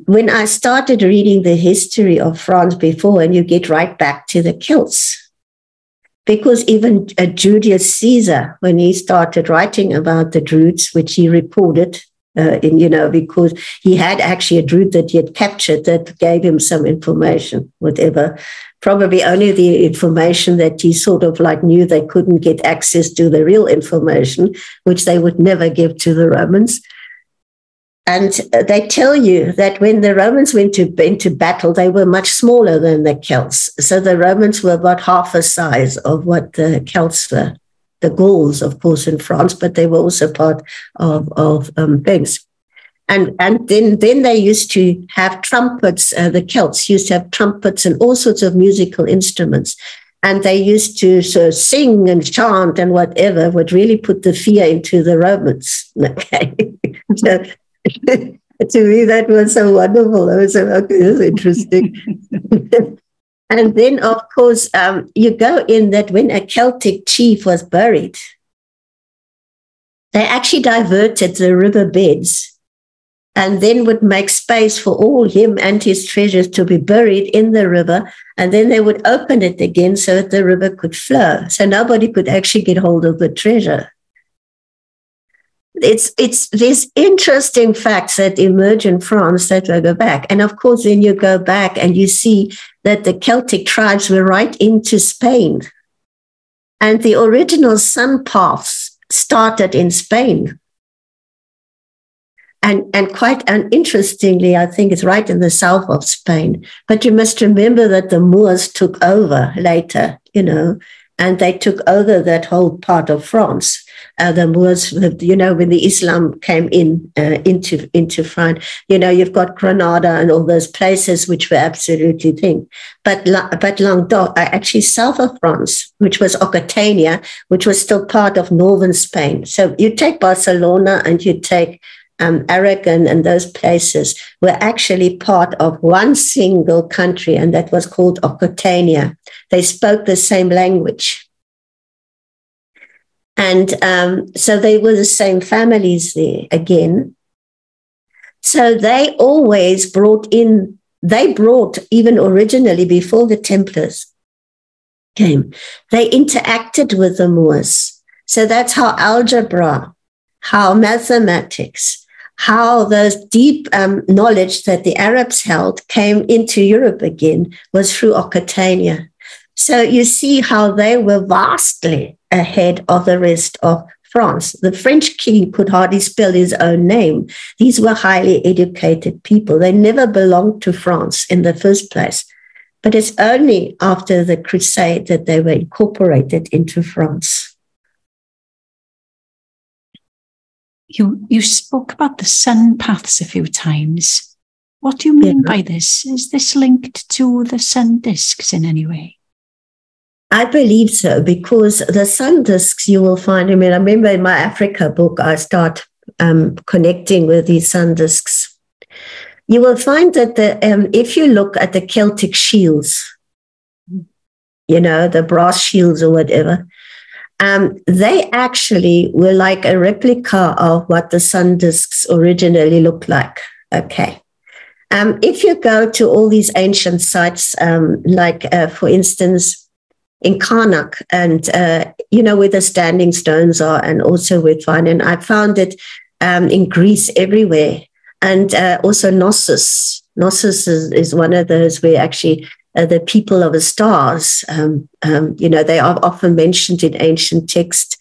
when I started reading the history of France before, and you get right back to the Celts, because even uh, Julius Caesar, when he started writing about the Druids, which he reported, uh, in, you know, because he had actually a Druid that he had captured that gave him some information, whatever. Probably only the information that he sort of like knew they couldn't get access to the real information, which they would never give to the Romans. And they tell you that when the Romans went to, into battle, they were much smaller than the Celts. So the Romans were about half the size of what the Celts were. The Gauls, of course, in France, but they were also part of, of um, things. And, and then, then they used to have trumpets. Uh, the Celts used to have trumpets and all sorts of musical instruments and they used to sort of sing and chant and whatever would really put the fear into the Romans. Okay, so to me, that was so wonderful. I was so, okay, interesting. and then, of course, um, you go in that when a Celtic chief was buried, they actually diverted the river beds and then would make space for all him and his treasures to be buried in the river. And then they would open it again so that the river could flow. So nobody could actually get hold of the treasure it's it's these interesting facts that emerge in France that I go back. And of course, then you go back and you see that the Celtic tribes were right into Spain. And the original sun paths started in Spain. And, and quite and interestingly, I think it's right in the south of Spain. But you must remember that the Moors took over later, you know, and they took over that whole part of France uh, the Moors, you know, when the Islam came in uh, into into France, you know, you've got Granada and all those places which were absolutely thing. But but Languedoc, uh, actually south of France, which was Occitania, which was still part of northern Spain. So you take Barcelona and you take um, Aragon and those places were actually part of one single country, and that was called Occitania. They spoke the same language. And um, so they were the same families there again. So they always brought in, they brought, even originally before the Templars came, they interacted with the Moors. So that's how algebra, how mathematics, how those deep um, knowledge that the Arabs held came into Europe again was through Occitania. So you see how they were vastly ahead of the rest of France. The French king could hardly spell his own name. These were highly educated people. They never belonged to France in the first place. But it's only after the crusade that they were incorporated into France. You, you spoke about the sun paths a few times. What do you mean yeah. by this? Is this linked to the sun disks in any way? I believe so because the sun disks you will find. I mean, I remember in my Africa book, I start um, connecting with these sun disks. You will find that the um, if you look at the Celtic shields, you know, the brass shields or whatever, um, they actually were like a replica of what the sun disks originally looked like. Okay. Um, if you go to all these ancient sites, um, like uh, for instance, in Carnac and, uh, you know, where the standing stones are and also with vine. And I found it um, in Greece everywhere. And uh, also Knossos. Knossos is, is, one of those where actually uh, the people of the stars, um, um, you know, they are often mentioned in ancient texts.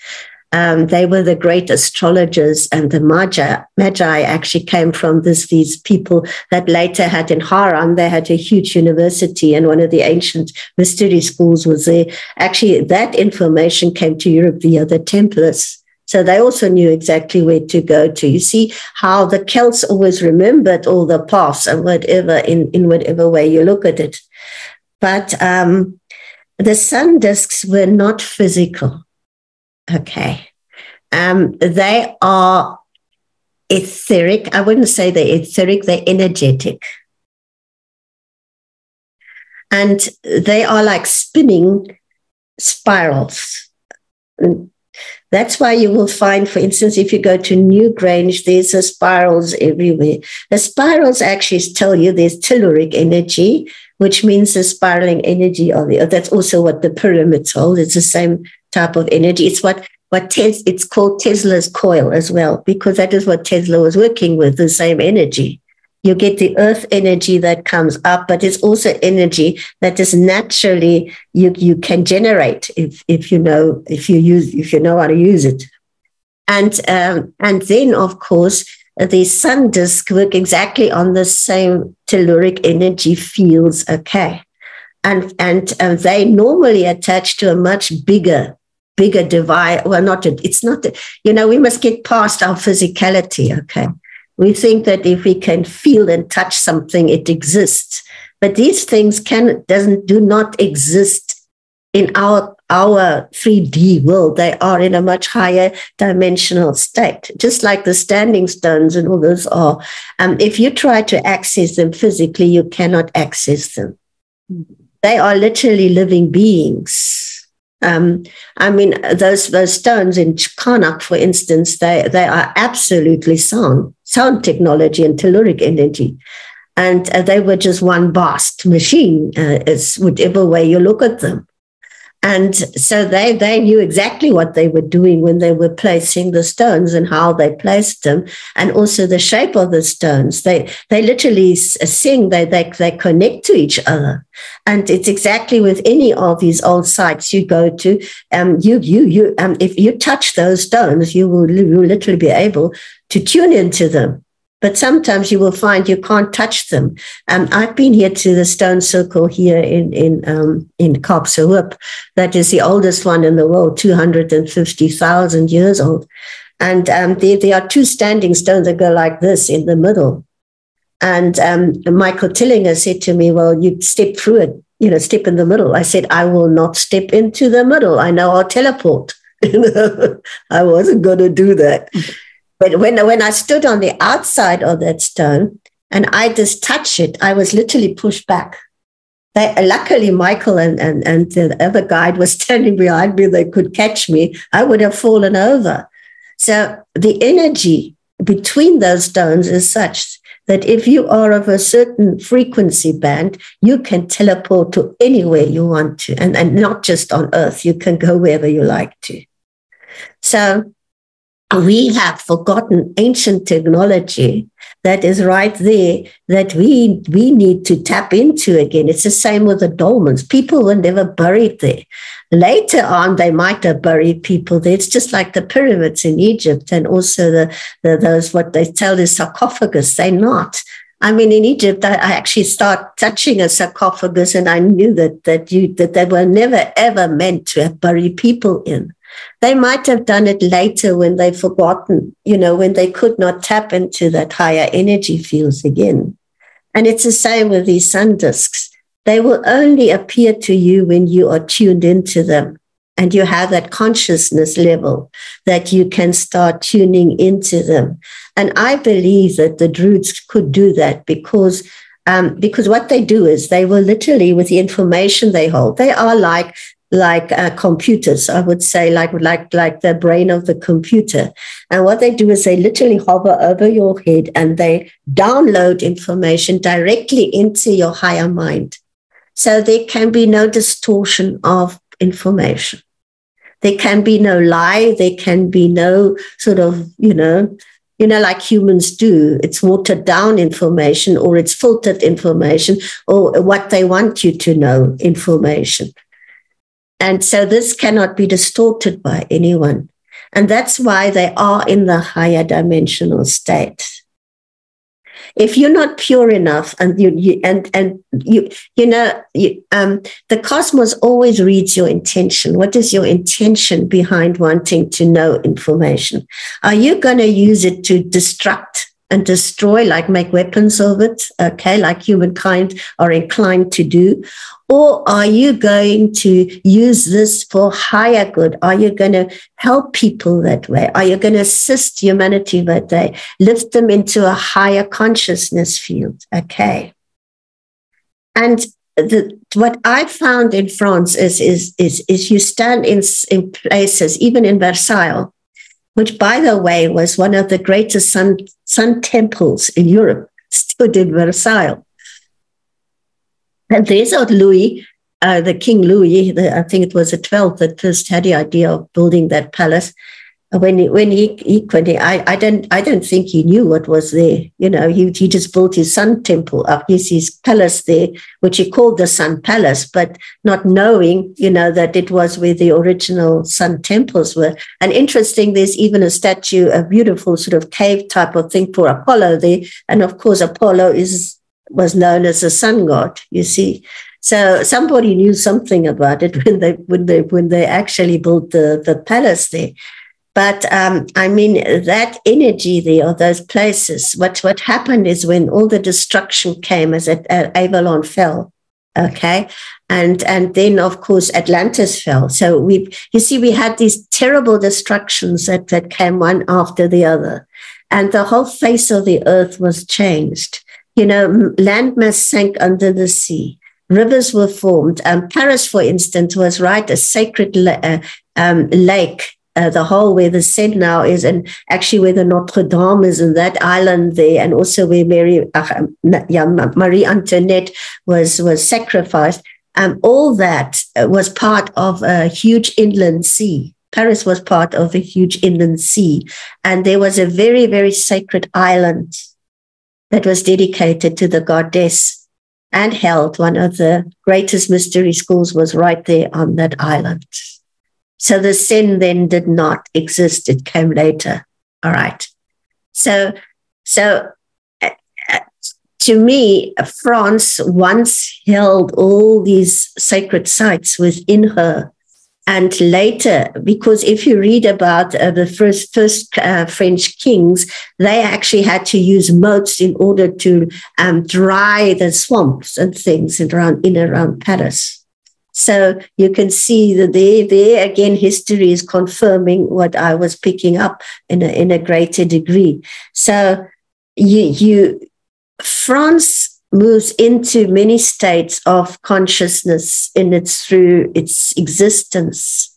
Um, they were the great astrologers, and the Magi, Magi actually came from this, these people that later had in Haran, they had a huge university, and one of the ancient mystery schools was there. Actually, that information came to Europe via the Templars. So they also knew exactly where to go to. You see how the Celts always remembered all the paths and whatever in, in whatever way you look at it. But um, the sun disks were not physical. Okay. Um, they are etheric. I wouldn't say they're etheric, they're energetic. And they are like spinning spirals. That's why you will find, for instance, if you go to Newgrange, there's a spirals everywhere. The spirals actually tell you there's telluric energy, which means the spiraling energy of the earth. That's also what the pyramids hold. It's the same type of energy. It's what what tes- it's called Tesla's coil as well, because that is what Tesla was working with, the same energy you get the earth energy that comes up, but it's also energy that is naturally you, you can generate if, if you know if you use if you know how to use it. And um, and then of course the sun disk work exactly on the same telluric energy fields. Okay. And and uh, they normally attach to a much bigger bigger device. Well, not a, it's not. A, you know, we must get past our physicality. Okay, we think that if we can feel and touch something, it exists. But these things can doesn't do not exist in our our 3D world. They are in a much higher dimensional state, just like the standing stones and all those are. Um, if you try to access them physically, you cannot access them. They are literally living beings um, I mean, those those stones in Carnac, for instance, they they are absolutely sound, sound technology and telluric energy, and uh, they were just one vast machine. Uh, whichever way you look at them. And so they, they knew exactly what they were doing when they were placing the stones and how they placed them, and also the shape of the stones. They, they literally sing, they, they, they connect to each other. And it's exactly with any of these old sites you go to. Um, you, you, you, um, if you touch those stones, you will, you will literally be able to tune into them but sometimes you will find you can't touch them. Um, I've been here to the Stone Circle here in in um, in Kaapse That is the oldest one in the world, two hundred and fifty thousand years old, and um, there, there are two standing stones that go like this in the middle. And um, Michael Tellinger said to me, "Well, you step through it, you know, step in the middle." I said, "I will not step into the middle. I know I'll teleport." I wasn't going to do that. But when, when I stood on the outside of that stone and I just touched it, I was literally pushed back. They, luckily, Michael and, and, and the other guide was standing behind me. They could catch me. I would have fallen over. So the energy between those stones is such that if you are of a certain frequency band, you can teleport to anywhere you want to, and, and not just on Earth. You can go wherever you like to. So we have forgotten ancient technology that is right there that we we need to tap into again. It's the same with the dolmens. People were never buried there. Later on, they might have buried people there. It's just like the pyramids in Egypt and also the, the those what they tell the sarcophagus. They're not. I mean, in Egypt, I, I actually start touching a sarcophagus, and I knew that that you that they were never ever meant to have buried people in. They might have done it later when they've forgotten, you know, when they could not tap into that higher energy fields again. And it's the same with these sun disks. They will only appear to you when you are tuned into them and you have that consciousness level that you can start tuning into them. And I believe that the Druids could do that because um, because what they do is they will literally, with the information they hold, they are like like uh, computers, I would say, like like like the brain of the computer. And what they do is they literally hover over your head and they download information directly into your higher mind. So there can be no distortion of information. There can be no lie. There can be no sort of, you know, you know, like humans do. It's watered down information or it's filtered information or what they want you to know information. And so this cannot be distorted by anyone. And that's why they are in the higher dimensional state. If you're not pure enough, and you, you and and you you know you, um, the cosmos always reads your intention. What is your intention behind wanting to know information? Are you going to use it to destruct and destroy, like make weapons of it, okay, like humankind are inclined to do? Or are you going to use this for higher good? Are you going to help people that way? Are you going to assist humanity that way? Lift them into a higher consciousness field, okay? And the, what I found in France is, is, is, is you stand in, in places, even in Versailles, which, by the way, was one of the greatest sun, sun temples in Europe, stood in Versailles. And there's old Louis, uh, the King Louis, the, I think it was the 12th that first had the idea of building that palace when he, when he, he when he, I, I don't I don't think he knew what was there. You know, he he just built his sun temple up, his his palace there, which he called the Sun Palace, but not knowing, you know, that it was where the original sun temples were. And interesting, there's even a statue, a beautiful sort of cave type of thing for Apollo there, and of course Apollo is was known as the sun god. You see. So somebody knew something about it when they when they when they actually built the, the palace there. But um, I mean, that energy there, or those places, what, what happened is when all the destruction came as it, uh, Avalon fell, okay? And and then of course atlantis fell. So we you see we had these terrible destructions that that came one after the other. And the whole face of the earth was changed. You know landmass sank under the sea. Rivers were formed. Um, paris for instance was right a sacred la- uh, um, lake uh, the whole where the Seine now is, and actually where the Notre Dame is, and that island there, and also where Mary, uh, yeah, Marie Antoinette was was sacrificed. Um, all that uh, was part of a huge inland sea. Paris was part of a huge inland sea, and there was a very very sacred island that was dedicated to the goddess and held one of the greatest mystery schools was right there on that island. So the Seine then did not exist. It came later. All right. So, so uh, uh, to me, France once held all these sacred sites within her. And later, because if you read about uh, the first first uh, French kings, they actually had to use moats in order to um, dry the swamps and things around in around Paris. So you can see that there, there again, history is confirming what I was picking up in a, in a greater degree. So you, you, France moves into many states of consciousness in its through its existence.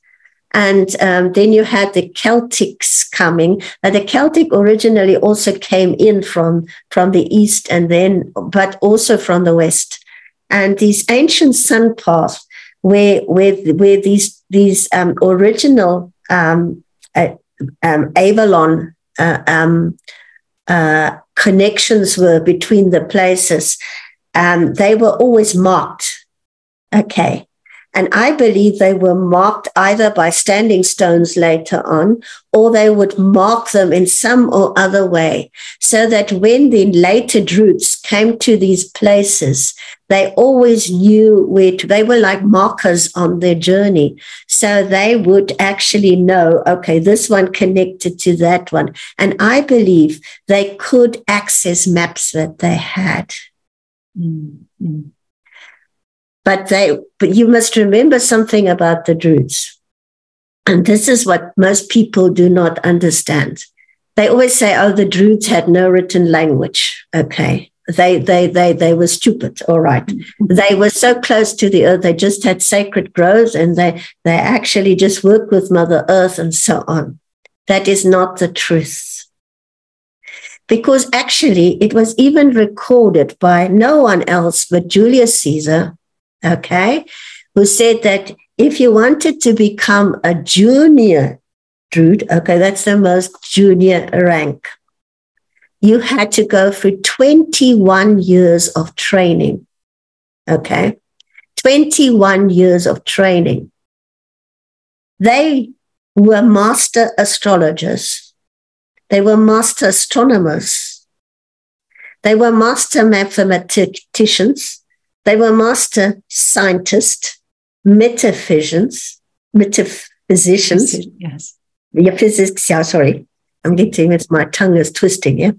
And um, then you had the Celtics coming. Now, the Celtic originally also came in from, from the east and then, but also from the west. And these ancient sun paths where where where these these um, original um, uh, um, Avalon uh, um, uh, connections were between the places, they were always marked. Okay, and I believe they were marked either by standing stones later on, or they would mark them in some or other way, so that when the later Druids came to these places, they always knew where to, they were like markers on their journey. So they would actually know, okay, this one connected to that one. And I believe they could access maps that they had. Mm-hmm. But they, but you must remember something about the Druids. And this is what most people do not understand. They always say, oh, the Druids had no written language. Okay. They, they, they, they were stupid. All right. Mm-hmm. They were so close to the earth. They just had sacred groves and they, they actually just worked with Mother Earth and so on. That is not the truth. Because actually, it was even recorded by no one else but Julius Caesar okay, who said that if you wanted to become a junior Druid, okay, that's the most junior rank, you had to go through 21 years of training. Okay, 21 years of training. They were master astrologers. They were master astronomers. They were master mathematicians. They were master scientists, metaphysicians, metaphysicians. Yes. Yeah, physics, yeah, sorry. I'm getting it, my tongue is twisting, yeah.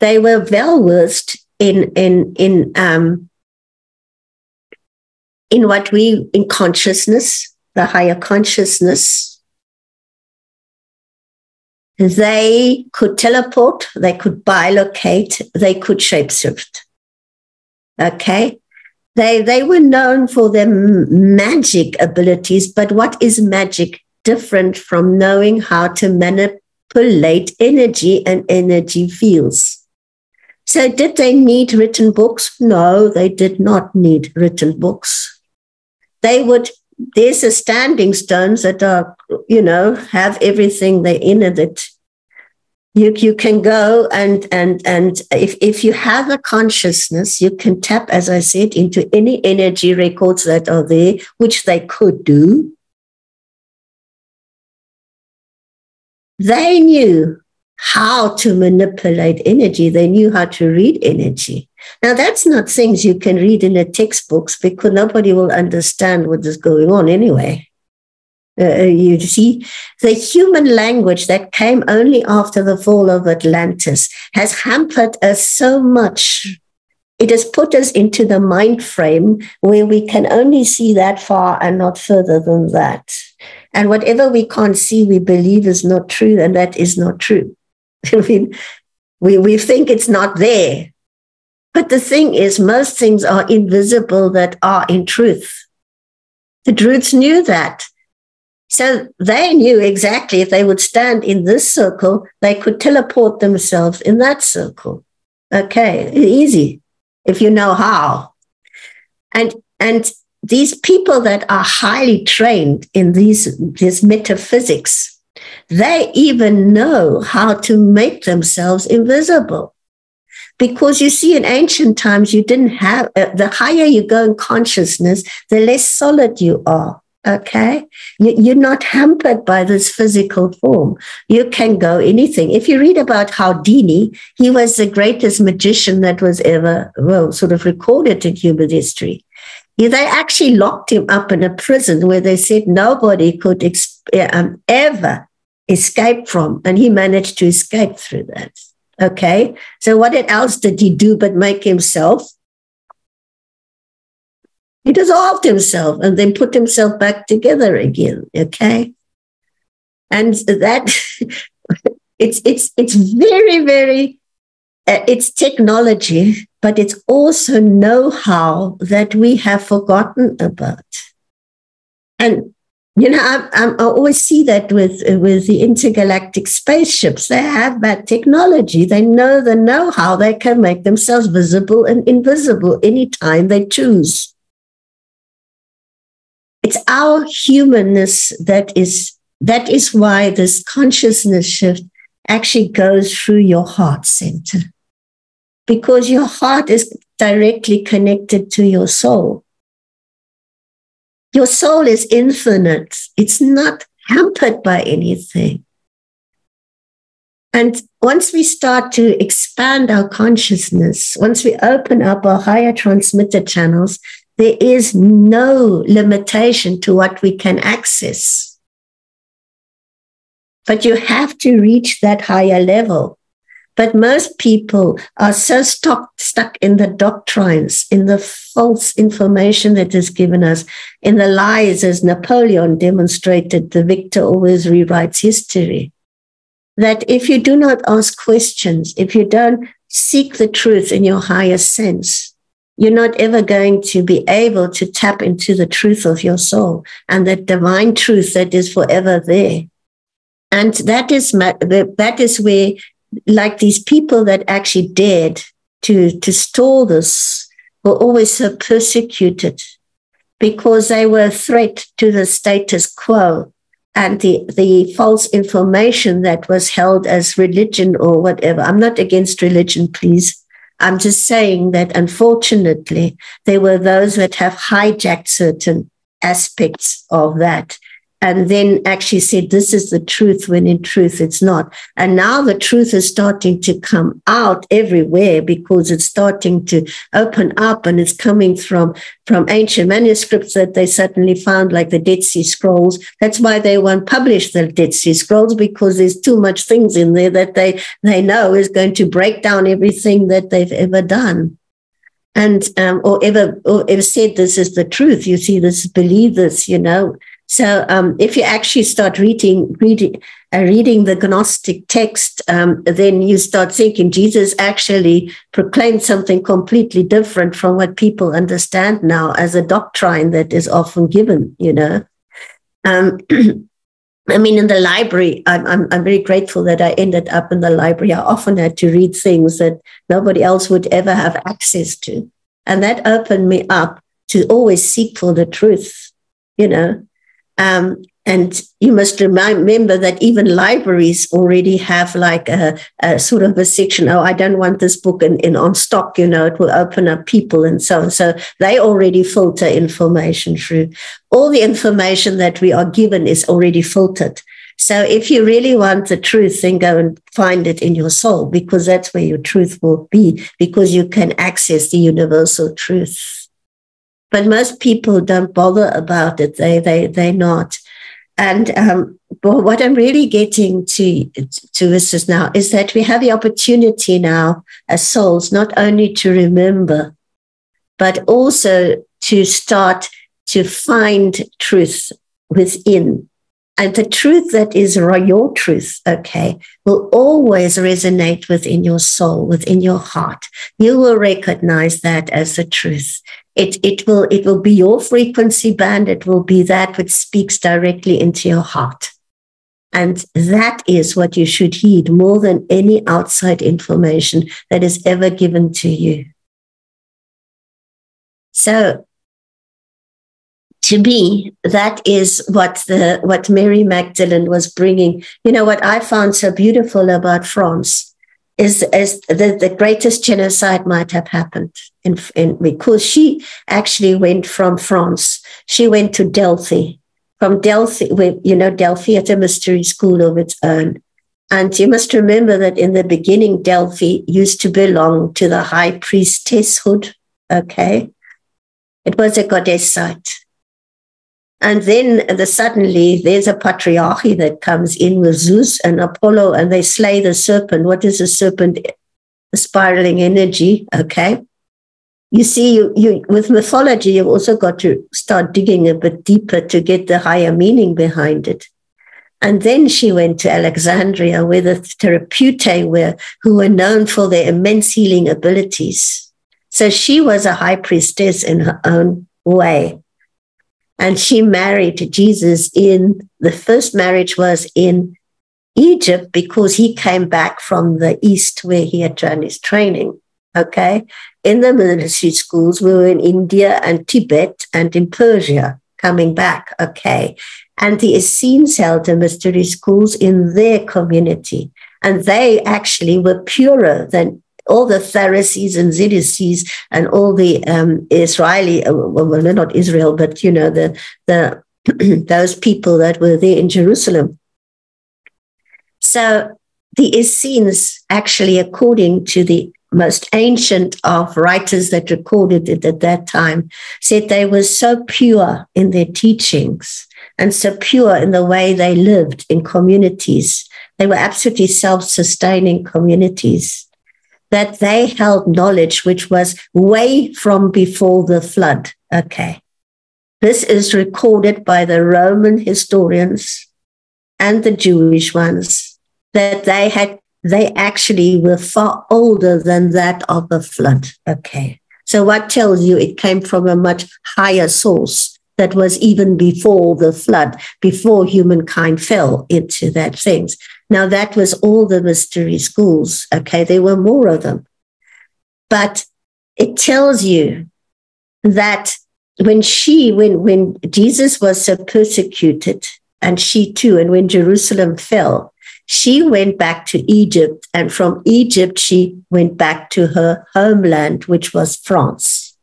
They were well versed in in in um in what we in consciousness, the higher consciousness. They could teleport, they could bilocate, they could shapeshift. Okay. They, they were known for their magic abilities, but what is magic different from knowing how to manipulate energy and energy fields? So, did they need written books? No, they did not need written books they would there's a standing stones that are you know have everything they in it you you can go and and and if if you have a consciousness you can tap as i said into any energy records that are there which they could do. They knew how to manipulate energy. They knew how to read energy. Now, that's not things you can read in the textbooks because nobody will understand what is going on anyway. Uh, you see, the human language that came only after the fall of Atlantis has hampered us so much. It has put us into the mind frame where we can only see that far and not further than that. And whatever we can't see, we believe is not true, and that is not true. I mean, we, we think it's not there, but the thing is, most things are invisible that are in truth. The Druids knew that. So they knew exactly if they would stand in this circle, they could teleport themselves in that circle. Okay, easy if you know how. And and these people that are highly trained in these this metaphysics, they even know how to make themselves invisible. Because you see, in ancient times, you didn't have, uh, the higher you go in consciousness, the less solid you are. Okay. You, are not hampered by this physical form. You can go anything. If you read about Houdini, he was the greatest magician that was ever, well, sort of recorded in human history. They actually locked him up in a prison where they said nobody could um, ever escape from. And he managed to escape through that. Okay. So what else did he do but make himself? He dissolved himself and then put himself back together again. Okay. And that it's it's it's very, very uh, it's technology, but it's also know-how that we have forgotten about. And you know, I, I, always see that with with the intergalactic spaceships. They have that technology. They know the know-how. They can make themselves visible and invisible anytime they choose. It's our humanness that is that is why this consciousness shift actually goes through your heart center, because your heart is directly connected to your soul. Your soul is infinite. It's not hampered by anything. And once we start to expand our consciousness, once we open up our higher transmitter channels, there is no limitation to what we can access. But you have to reach that higher level. But most people are so stuck, stuck in the doctrines, in the false information that is given us, in the lies, as Napoleon demonstrated, the victor always rewrites history. That if you do not ask questions, if you don't seek the truth in your higher sense, you're not ever going to be able to tap into the truth of your soul and that divine truth that is forever there. And that is, that is where like these people that actually dared to, to stall this were always so persecuted because they were a threat to the status quo and the, the false information that was held as religion or whatever. I'm not against religion, please. I'm just saying that unfortunately, there were those that have hijacked certain aspects of that and then actually said, This is the truth, when in truth it's not. And now the truth is starting to come out everywhere because it's starting to open up and it's coming from, from ancient manuscripts that they suddenly found, like the Dead Sea Scrolls. That's why they won't publish the Dead Sea Scrolls because there's too much things in there that they, they know is going to break down everything that they've ever done and um, or ever or ever said this is the truth. You see, this believe this, you know. So um, if you actually start reading reading uh, reading the Gnostic text, um, then you start thinking Jesus actually proclaimed something completely different from what people understand now as a doctrine that is often given. You know, um, I mean, in the library, I'm, I'm, I'm very grateful that I ended up in the library. I often had to read things that nobody else would ever have access to, and that opened me up to always seek for the truth. You know, um, and you must remember that even libraries already have like a, a, sort of a section. Oh, I don't want this book in, in on stock. You know, it will open up people and so on. So they already filter information through. All the information that we are given is already filtered. So if you really want the truth, then go and find it in your soul because that's where your truth will be because you can access the universal truth but most people don't bother about it. They they they're not. And um, but what I'm really getting to to this is now is that we have the opportunity now as souls not only to remember, but also to start to find truth within and the truth that is your truth, okay, will always resonate within your soul, within your heart. You will recognize that as the truth. It, it will it will be your frequency band. It will be that which speaks directly into your heart. And that is what you should heed more than any outside information that is ever given to you. So to me, that is what the what Mary Magdalene was bringing. You know what I found so beautiful about France is, is the, the greatest genocide might have happened in, in because she actually went from France. She went to Delphi. From Delphi, where, you know, Delphi had a mystery school of its own. And you must remember that in the beginning, Delphi used to belong to the high priestesshood. Okay. It was a goddess site. And then the, suddenly there's a patriarchy that comes in with Zeus and Apollo and they slay the serpent. What is a serpent? A spiraling energy. Okay. You see, you, you, with mythology, you've also got to start digging a bit deeper to get the higher meaning behind it. And then she went to Alexandria, where the Therapeutae were, who were known for their immense healing abilities. So she was a high priestess in her own way. And she married Jesus in the first marriage was in Egypt because he came back from the East where he had done his training. Okay. In the military schools, we were in India and Tibet and in Persia coming back. Okay. And the Essenes held the mystery schools in their community. And they actually were purer than all the Pharisees and Sadducees and all the um, Israeli, uh, well, not Israel, but you know the the those people that were there in Jerusalem. So the Essenes, actually, according to the most ancient of writers that recorded it at that time, said they were so pure in their teachings and so pure in the way they lived in communities. They were absolutely self sustaining communities that they held knowledge which was way from before the flood. Okay. This is recorded by the Roman historians and the Jewish ones that they had, they actually were far older than that of the flood. Okay. So what tells you it came from a much higher source that was even before the flood, before humankind fell into that things. Now, that was all the mystery schools. Okay, there were more of them. But it tells you that when she, when, when Jesus was so persecuted, and she too, and when Jerusalem fell, she went back to Egypt, and from Egypt, she went back to her homeland, which was France.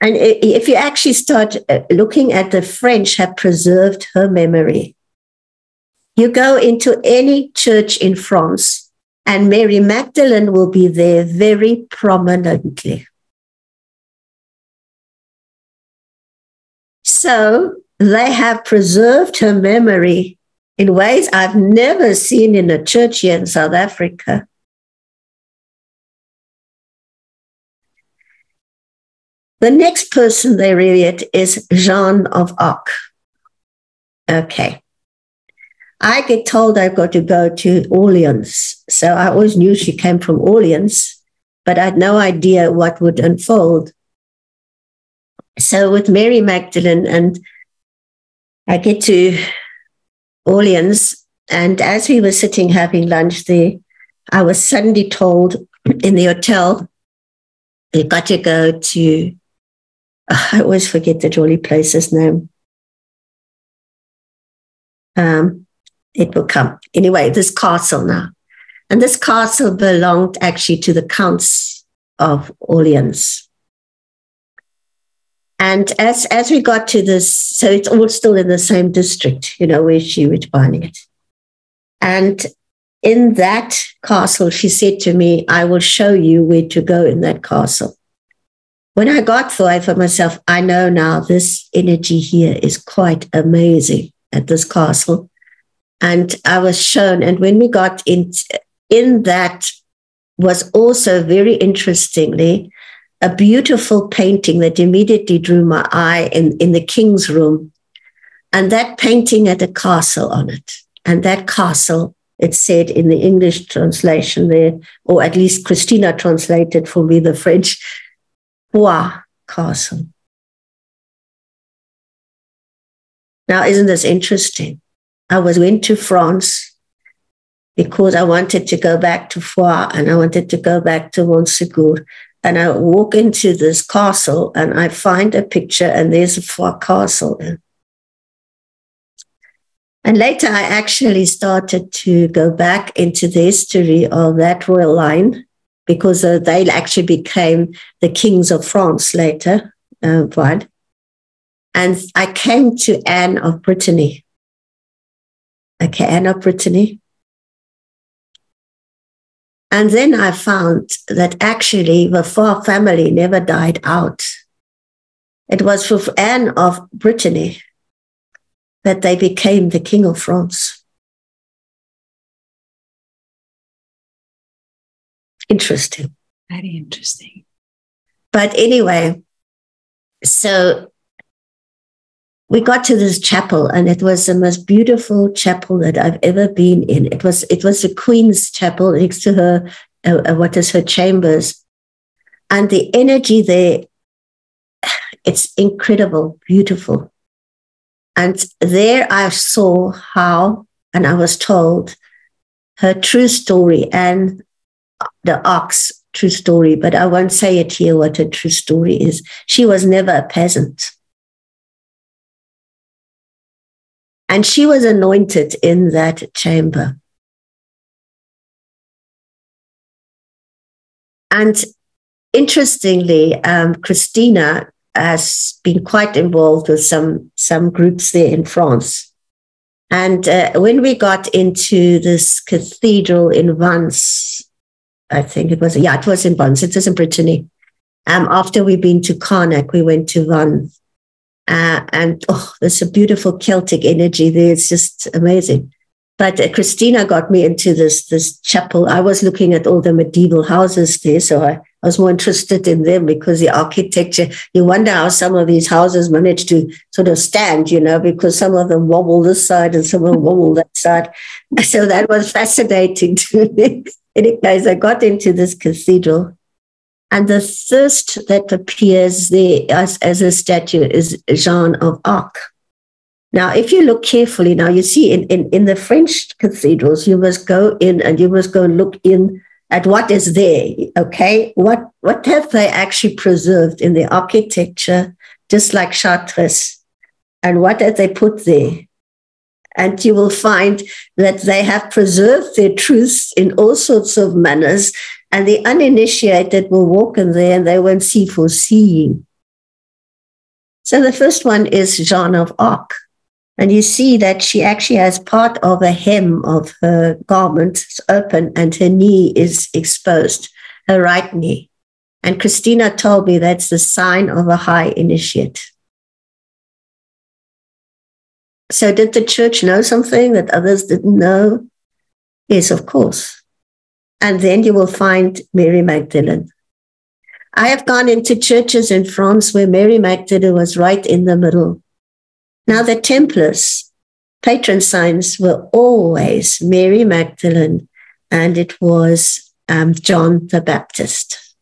And if you actually start uh, looking at the French have preserved her memory, you go into any church in France and Mary Magdalene will be there very prominently. So they have preserved her memory in ways I've never seen in a church here in South Africa. The next person they read is Jeanne of Arc. Okay. I get told I've got to go to Orleans. So I always knew she came from Orleans, but I had no idea what would unfold. So with Mary Magdalene, and I get to Orleans, and as we were sitting having lunch there, I was suddenly told in the hotel, you got to go to, I always forget the jolly place's name. Um, it will come. Anyway, this castle now. And this castle belonged actually to the Counts of Orleans. And as, as we got to this, so it's all still in the same district, you know, where she was buying it. And in that castle, she said to me, I will show you where to go in that castle. When I got there, I thought myself, I know now this energy here is quite amazing at this castle and I was shown. And when we got in, in that was also very interestingly a beautiful painting that immediately drew my eye in, in the king's room. And that painting had a castle on it. And that castle, it said in the English translation there, or at least Christina translated for me the French, Foix Castle. Now, isn't this interesting? I was went to France because I wanted to go back to Foix and I wanted to go back to Montsegur. And I walk into this castle and I find a picture and there's a Foix castle. And later I actually started to go back into the history of that royal line because uh, they actually became the kings of France later, uh? And I came to Anne of Brittany okay, Anna Brittany. And then I found that actually the Foix family never died out. It was for Anne of Brittany that they became the King of France. Interesting. Very interesting. But anyway, so we got to this chapel and it was the most beautiful chapel that I've ever been in. It was it was the Queen's chapel next to her uh, uh, what is her chambers, and the energy there, it's incredible, beautiful. And there I saw how, and I was told her true story and the ox true story, but I won't say it here what her true story is. She was never a peasant And she was anointed in that chamber. And interestingly, um, Christina has been quite involved with some, some groups there in France. And uh, when we got into this cathedral in Vannes, I think it was, yeah, it was in Vannes, it was in Brittany. Um, after we'd been to Carnac, we went to Vannes. Uh, and oh, there's a beautiful Celtic energy there. It's just amazing. But uh, Christina got me into this this chapel. I was looking at all the medieval houses there, so I, I was more interested in them because the architecture. You wonder how some of these houses manage to sort of stand, you know, because some of them wobble this side and some of them wobble that side. So that was fascinating to me. In any case, I got into this cathedral and the first that appears there as, as a statue is Jeanne of Arc. Now, if you look carefully, now you see in, in, in the French cathedrals, you must go in and you must go and look in at what is there. Okay, what what have they actually preserved in the architecture, just like Chartres, and what have they put there? And you will find that they have preserved their truths in all sorts of manners and the uninitiated will walk in there and they won't see for seeing. So the first one is Joan of Arc. And you see that she actually has part of a hem of her garment open and her knee is exposed, her right knee. And Christina told me that's the sign of a high initiate. So, did the church know something that others didn't know? Yes, of course. And then you will find Mary Magdalene. I have gone into churches in France where Mary Magdalene was right in the middle. Now, the Templars, patron saints were always Mary Magdalene, and it was um, John the Baptist.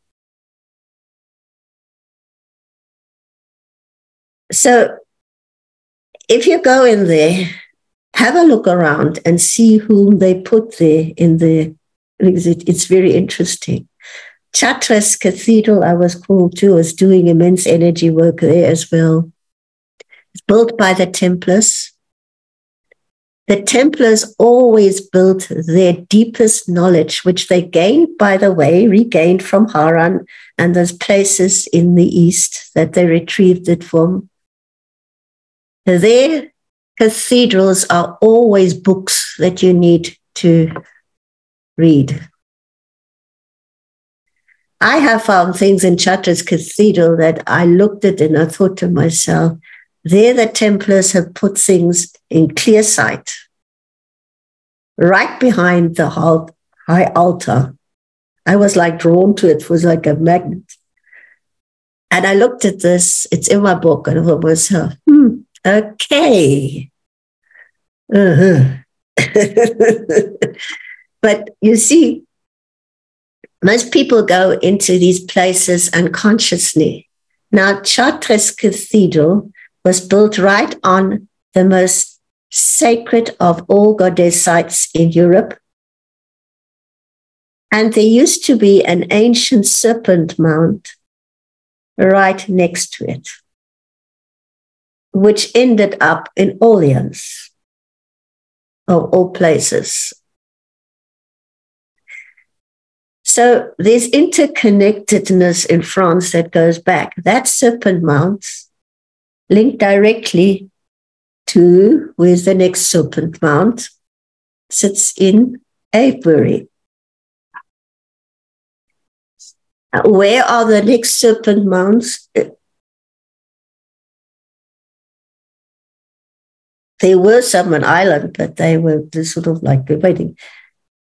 So if you go in there, have a look around and see whom they put there in the it's very interesting. Chartres Cathedral, I was called to, was doing immense energy work there as well. It's built by the Templars. The Templars always built their deepest knowledge, which they gained, by the way, regained from Haran and those places in the east that they retrieved it from. Their cathedrals are always books that you need to read. I have found things in Chartres Cathedral that I looked at and I thought to myself, there the Templars have put things in clear sight, right behind the high altar. I was like drawn to it, it was like a magnet. And I looked at this, it's in my book, and I thought myself, hmm, Okay. Uh-huh. but you see, most people go into these places unconsciously. Now, Chartres Cathedral was built right on the most sacred of all goddess sites in Europe. And there used to be an ancient serpent mount right next to it which ended up in Orleans, of all places. So there's interconnectedness in France that goes back. That Serpent Mount linked directly to where's the next Serpent Mount sits in Avebury. Where are the next Serpent Mounts? There were some on Ireland, but they were sort of like waiting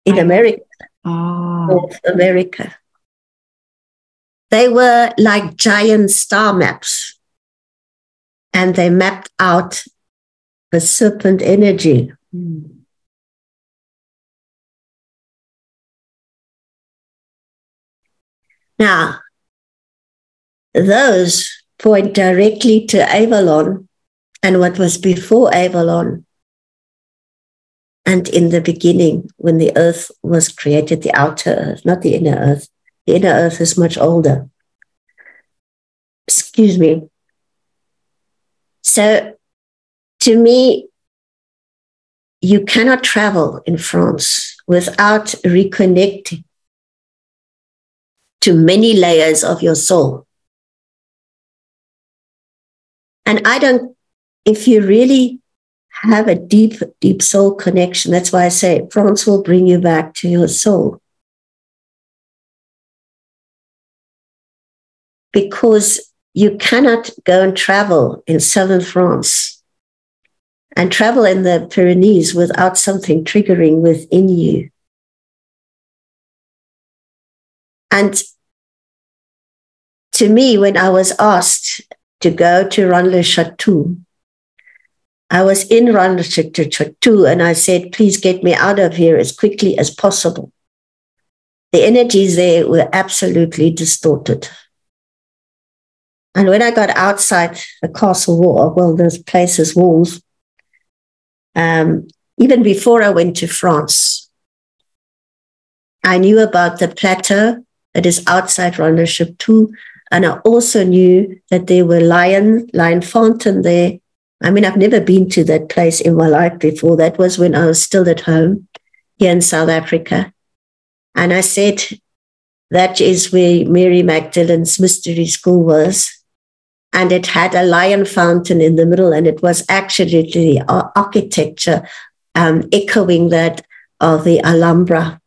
in America, oh. North America. They were like giant star maps, and they mapped out the serpent energy. Mm. Now, those point directly to Avalon and what was before Avalon. And in the beginning, when the earth was created, the outer earth, not the inner earth, the inner earth is much older. Excuse me. So, to me, you cannot travel in France without reconnecting to many layers of your soul. And I don't if you really have a deep, deep soul connection, that's why I say France will bring you back to your soul. Because you cannot go and travel in southern France and travel in the Pyrenees without something triggering within you. And to me, when I was asked to go to Rennes-le-Chateau, I was in Rennes-le-Chateau and I said, please get me out of here as quickly as possible. The energies there were absolutely distorted. And when I got outside the castle wall, well, those places, walls, um, even before I went to France, I knew about the plateau that is outside Rennes-le-Chateau. And I also knew that there were lion, lion fountain there I mean, I've never been to that place in my life before. That was when I was still at home here in South Africa. And I said, that is where Mary Magdalene's mystery school was. and it had a lion fountain in the middle, and it was actually the architecture um, echoing that of the Alhambra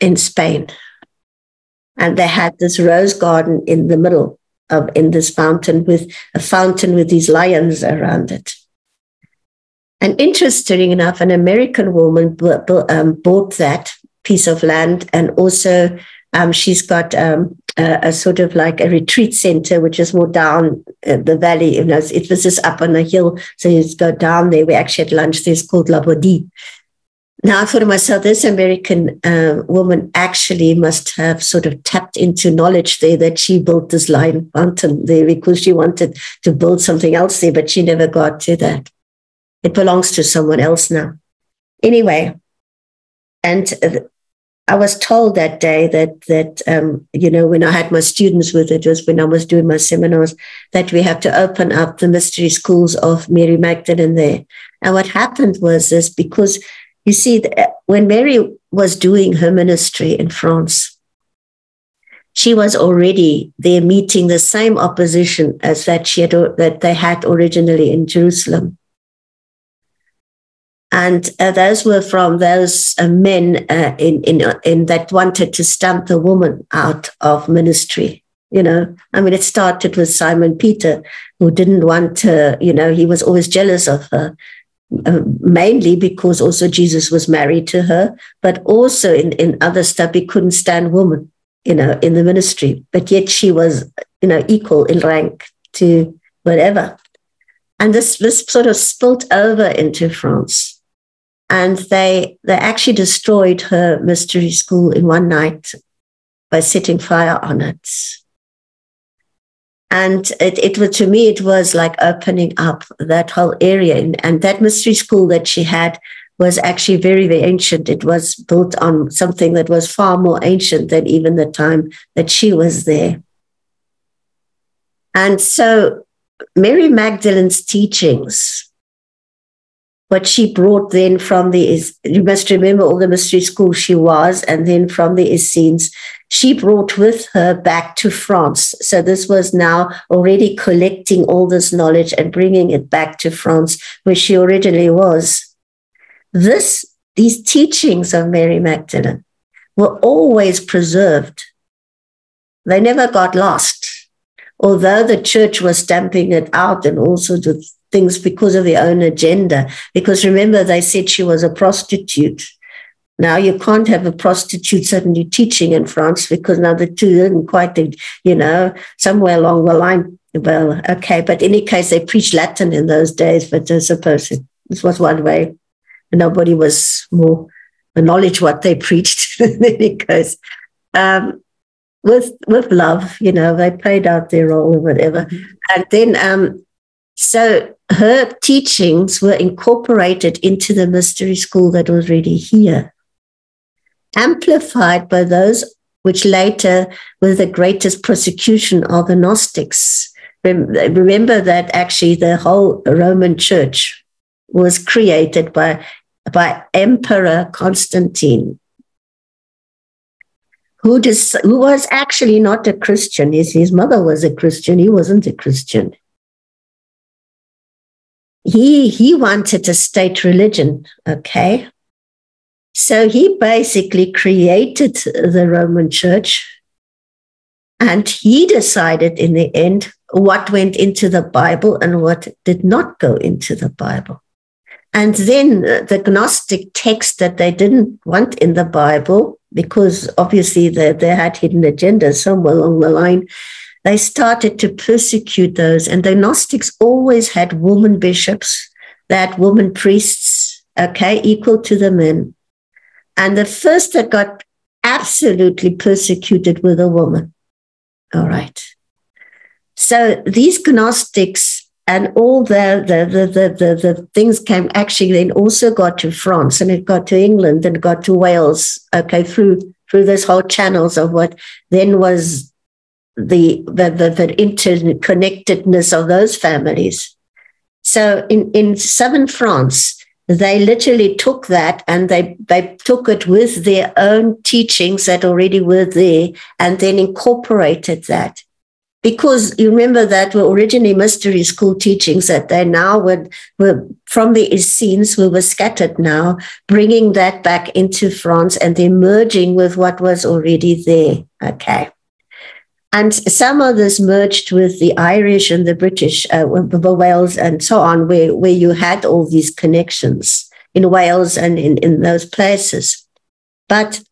in Spain. And they had this rose garden in the middle of in this fountain with a fountain with these lions around it. And interesting enough, an American woman um, bought that piece of land and also um, she's got um, a, a, sort of like a retreat center, which is more down uh, the valley. You know, it was just up on a hill. So you go down there. We actually had lunch there. It's called La Bodie. Now to myself, this American uh, woman actually must have sort of tapped into knowledge there that she built this lion fountain there because she wanted to build something else there, but she never got to that. It belongs to someone else now. Anyway, and I was told that day that that um, you know when I had my students with it was when I was doing my seminars that we have to open up the mystery schools of Mary Magdalene there. And what happened was this because you see when Mary was doing her ministry in France, she was already there meeting the same opposition as that she had that they had originally in Jerusalem. And uh, those were from those uh, men uh, in, in, in that wanted to stamp the woman out of ministry. You know, I mean, it started with Simon Peter, who didn't want to, you know, he was always jealous of her, uh, mainly because also Jesus was married to her, but also in, in other stuff, he couldn't stand women, you know, in the ministry. But yet she was, you know, equal in rank to whatever. And this, this sort of spilt over into France and they they actually destroyed her mystery school in one night by setting fire on it and it, it was to me it was like opening up that whole area. And, and that mystery school that she had was actually very very ancient. It was built on something that was far more ancient than even the time that she was there. And so mary magdalene's teachings what she brought then from the you must remember all the mystery school she was and then from the Essenes she brought with her back to France. So this was now already collecting all this knowledge and bringing it back to France where she originally was. This these teachings of Mary Magdalene were always preserved. They never got lost. Although the church was stamping it out and all sorts of things because of their own agenda. Because remember, they said she was a prostitute. Now you can't have a prostitute suddenly teaching in France because now the two didn't quite, you know, somewhere along the line. Well, okay, but in any case, they preached Latin in those days, but I suppose it, this was one way. Nobody was more knowledge what they preached in any case. Um, with with love, you know, they played out their role or whatever. Mm-hmm. And then um, so her teachings were incorporated into the mystery school that was already here, amplified by those which later were the greatest persecution of the Gnostics. Remember that actually the whole Roman church was created by, by Emperor Constantine, who, dis, who was actually not a Christian. His, his mother was a Christian, he wasn't a Christian he he wanted a state religion okay? So he basically created the roman church and he decided in the end what went into the bible and what did not go into the bible. And then the gnostic text that they didn't want in the bible because obviously they, they had hidden agendas somewhere along the line they started to persecute those. And the Gnostics always had woman bishops, that woman priests, okay, equal to the men. And the first that got absolutely persecuted were the women. All right. So these Gnostics and all the the, the, the, the, the things came actually then also got to France and it got to England and got to Wales, okay, through through those whole channels of what then was the, the, the, the interconnectedness of those families. So in, in southern France, they literally took that and they, they took it with their own teachings that already were there and then incorporated that. because you remember that were originally mystery school teachings that they now were, were from the Essenes who were scattered now, bringing that back into France and then merging with what was already there. Okay. And some of this merged with the Irish and the British, uh, Wales and so on, where, where you had all these connections in Wales and in, in those places. But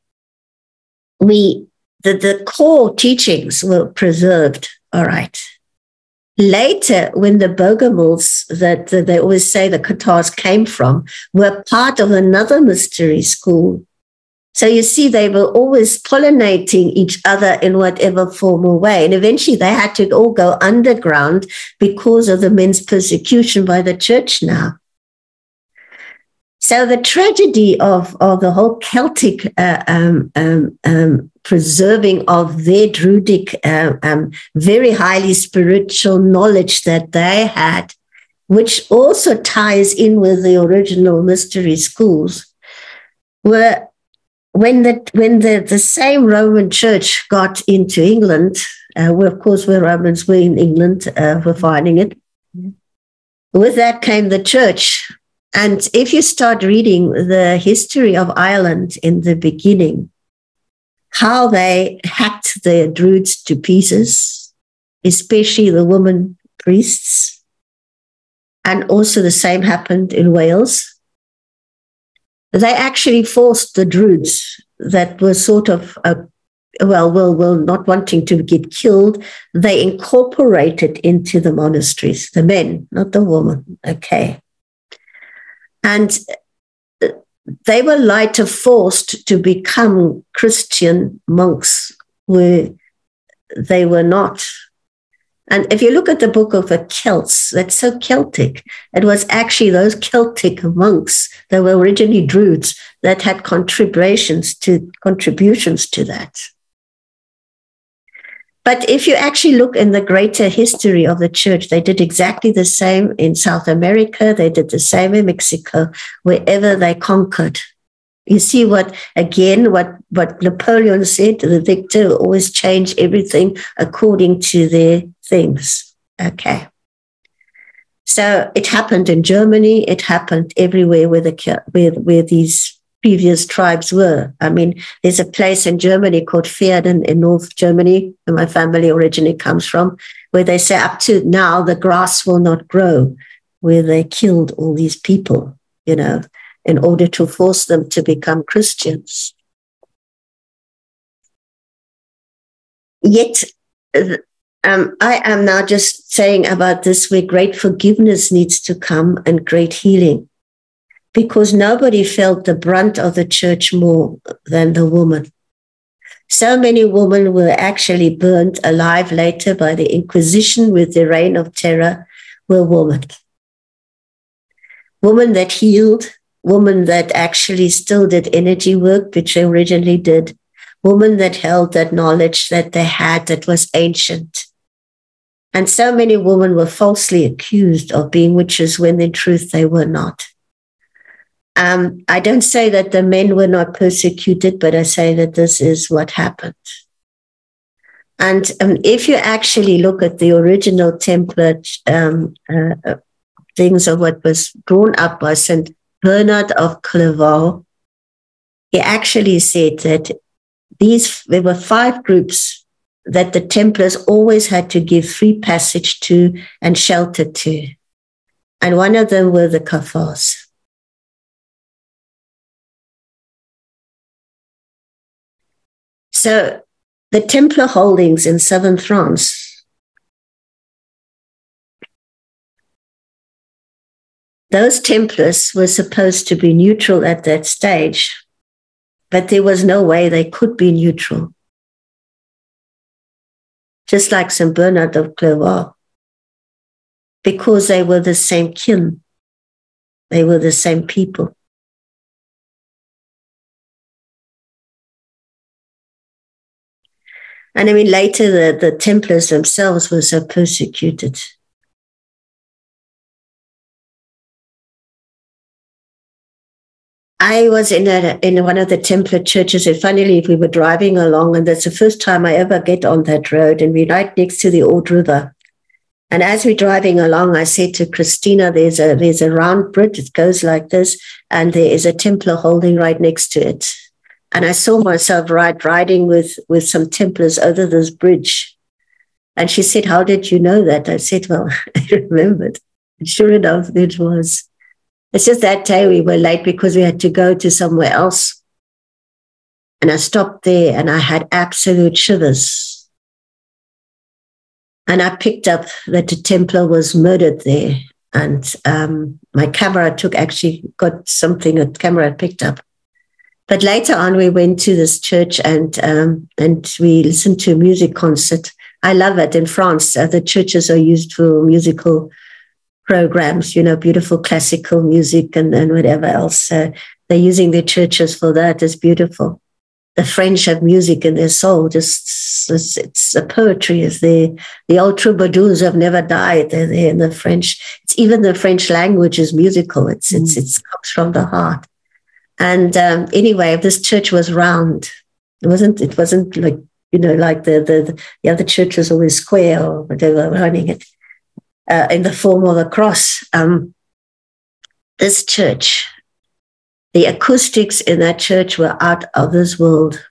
we, the, the core teachings were preserved. All right. Later, when the Bogomils that, that they always say the Cathars came from were part of another mystery school so you see, they were always pollinating each other in whatever formal way. And eventually they had to all go underground because of the men's persecution by the church now. So the tragedy of, of the whole Celtic uh, um, um, um, preserving of their Druidic, uh, very highly spiritual knowledge that they had, which also ties in with the original mystery schools, were when the when the, the same Roman Church got into England, uh, where of course we're Romans, we're in England, uh, we're finding it. Mm-hmm. With that came the church, and if you start reading the history of Ireland in the beginning, how they hacked the druids to pieces, especially the woman priests, and also the same happened in Wales they actually forced the Druids that were sort of a, well, well, well, not wanting to get killed, they incorporated into the monasteries, the men, not the women. Okay. And uh, they were later forced to become Christian monks where they were not and if you look at the book of the Kells, that's so Celtic. It was actually those Celtic monks that were originally Druids that had contributions to contributions to that. But if you actually look in the greater history of the church, they did exactly the same in South America. They did the same in Mexico, wherever they conquered. You see what, again, what, what Napoleon said, the victor always change everything according to their things. Okay. So it happened in Germany. It happened everywhere where the where, where these previous tribes were. I mean, there's a place in Germany called Verden in North Germany, where my family originally comes from, where they say up to now the grass will not grow, where they killed all these people, you know, in order to force them to become Christians. Yet um, I am now just saying about this where great forgiveness needs to come and great healing because nobody felt the brunt of the church more than the woman. So many women were actually burned alive later by the Inquisition with the reign of terror were women. Women that healed, women that actually still did energy work, which they originally did, woman that held that knowledge that they had that was ancient and so many women were falsely accused of being witches when in truth they were not. Um, I don't say that the men were not persecuted, but I say that this is what happened. And um, if you actually look at the original template um, uh, things of what was drawn up by St. Bernard of Clairvaux, he actually said that these there were five groups that the Templars always had to give free passage to and shelter to. And one of them were the Cathars. So the Templar holdings in southern France, those Templars were supposed to be neutral at that stage, but there was no way they could be neutral just like St. Bernard of Clairvaux, because they were the same kin, they were the same people. And I mean, later the, the Templars themselves were so persecuted. I was in a in one of the Templar churches, and funnily, we were driving along, and that's the first time I ever get on that road, and we're right next to the Aude River. And as we're driving along, I said to Christina, "There's a there's a round bridge. It goes like this, and there is a Templar holding right next to it." And I saw myself ride riding with with some Templars over this bridge. And she said, "How did you know that?" I said, "Well, I remembered." And sure enough, it was. It's just that day we were late because we had to go to somewhere else. And I stopped there and I had absolute shivers. And I picked up that the Templar was murdered there. And um, my camera took actually got something a camera picked up. But later on, we went to this church and um, and we listened to a music concert. I love it in France. Uh, the churches are used for musical programs, you know, beautiful classical music and, and whatever else. They're using their churches for that. It's beautiful. The French have music in their soul. Just it's, it's a poetry. Is there? The old troubadours have never died. They're there in the French. It's even the French language is musical. It's mm. it's it comes from the heart. And um, anyway, this church was round. It wasn't. It wasn't like you know, like the the the other church was always square or whatever running it uh, in the form of a cross. Um, this church, the acoustics in that church were out of this world.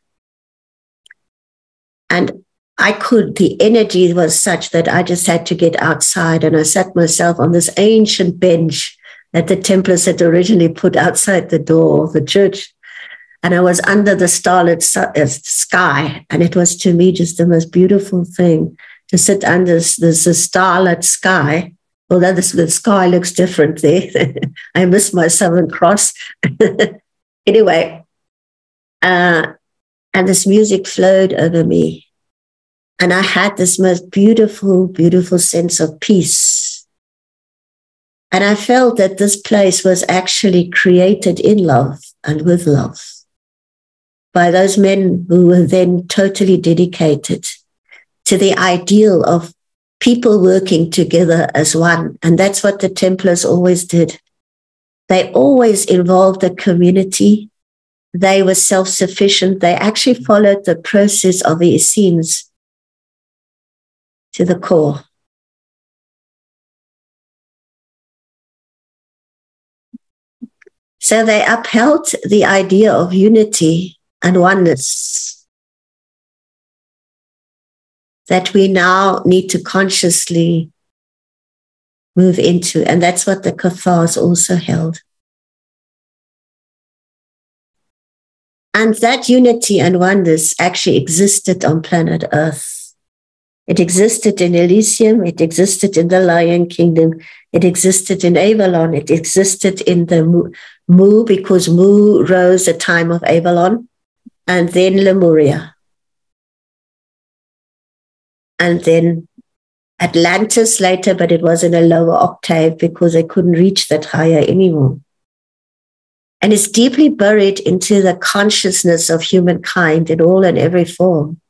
And I could, the energy was such that I just had to get outside and I sat myself on this ancient bench that the Templars had originally put outside the door of the church. And I was under the starlit uh, sky. And it was to me just the most beautiful thing to sit under this, this starlit sky. Although this, the sky looks different there. I miss my Southern Cross. anyway, uh, and this music flowed over me. And I had this most beautiful, beautiful sense of peace. And I felt that this place was actually created in love and with love by those men who were then totally dedicated to the ideal of people working together as one. And that's what the Templars always did. They always involved the community. They were self sufficient. They actually followed the process of the Essenes to the core. So they upheld the idea of unity and oneness that we now need to consciously move into. And that's what the Cathars also held. And that unity and oneness actually existed on planet Earth. It existed in Elysium, it existed in the Lion Kingdom, it existed in Avalon, it existed in the Mu, because Mu rose a time of Avalon, and then Lemuria and then Atlantis later, but it was in a lower octave because I couldn't reach that higher anymore. And it's deeply buried into the consciousness of humankind in all and every form.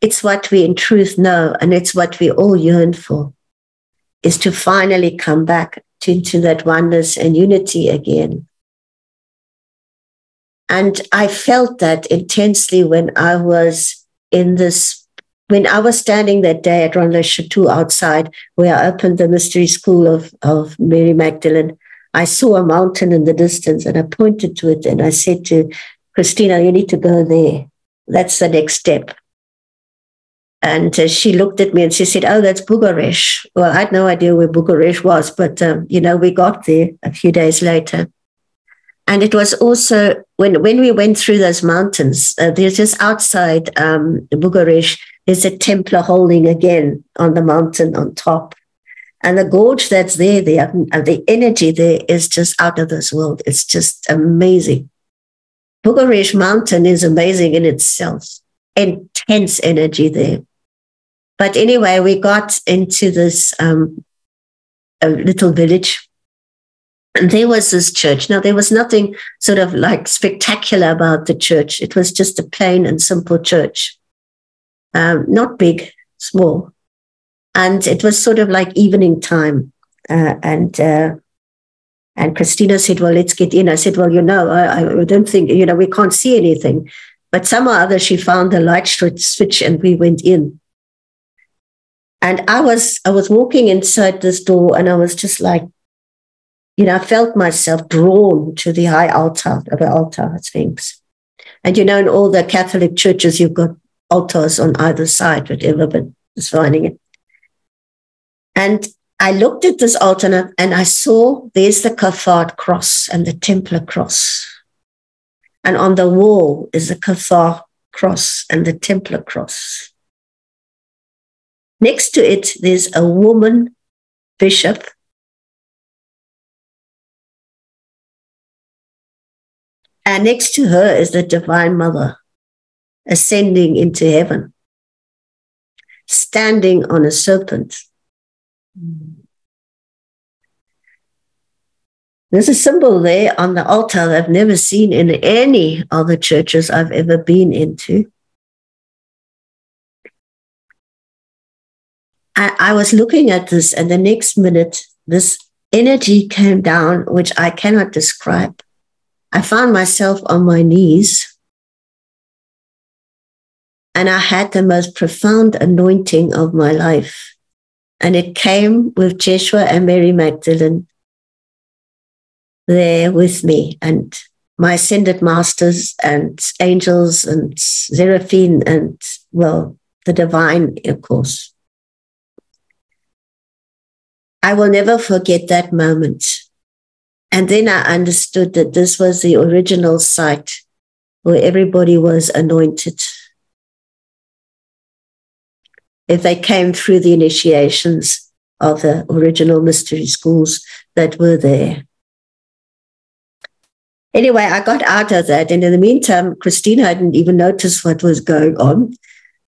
It's what we in truth know, and it's what we all yearn for, is to finally come back to, into that oneness and unity again. And I felt that intensely when I was in this when I was standing that day at Ronde Chateau outside, where I opened the mystery school of, of Mary Magdalene, I saw a mountain in the distance and I pointed to it and I said to Christina, you need to go there. That's the next step. And uh, she looked at me and she said, Oh, that's Bugarach. Well, I had no idea where Bugarach was, but, um, you know, we got there a few days later. And it was also when, when we went through those mountains, uh, there's just outside um, Bugarach, there's a Templar holding again on the mountain on top. And the gorge that's there, the, uh, the energy there is just out of this world. It's just amazing. Bugarach Mountain is amazing in itself. Intense energy there. But anyway, we got into this um, little village and there was this church. Now, there was nothing sort of like spectacular about the church. It was just a plain and simple church, um, not big, small. And it was sort of like evening time. Uh, and uh, And Christina said, Well, let's get in. I said, Well, you know, I, I don't think, you know, we can't see anything. But somehow or other, she found the light switch and we went in. And I was, I was walking inside this door and I was just like, you know, I felt myself drawn to the high altar, of the altar Sphinx. And you know, in all the Catholic churches, you've got altars on either side, whatever, but it's finding it. And I looked at this altar and I saw there's the Cathar cross and the Templar cross. And on the wall is the Cathar cross and the Templar cross. Next to it, there's a woman bishop. And next to her is the Divine Mother ascending into heaven, standing on a serpent. There's a symbol there on the altar that I've never seen in any of the churches I've ever been into. I, I was looking at this, and the next minute, this energy came down, which I cannot describe. I found myself on my knees and I had the most profound anointing of my life. And it came with Jeshua and Mary Magdalene there with me, and my ascended masters and angels and seraphim, and well, the divine, of course. I will never forget that moment. And then I understood that this was the original site where everybody was anointed if they came through the initiations of the original mystery schools that were there. Anyway, I got out of that. And in the meantime, Christina hadn't even noticed what was going on.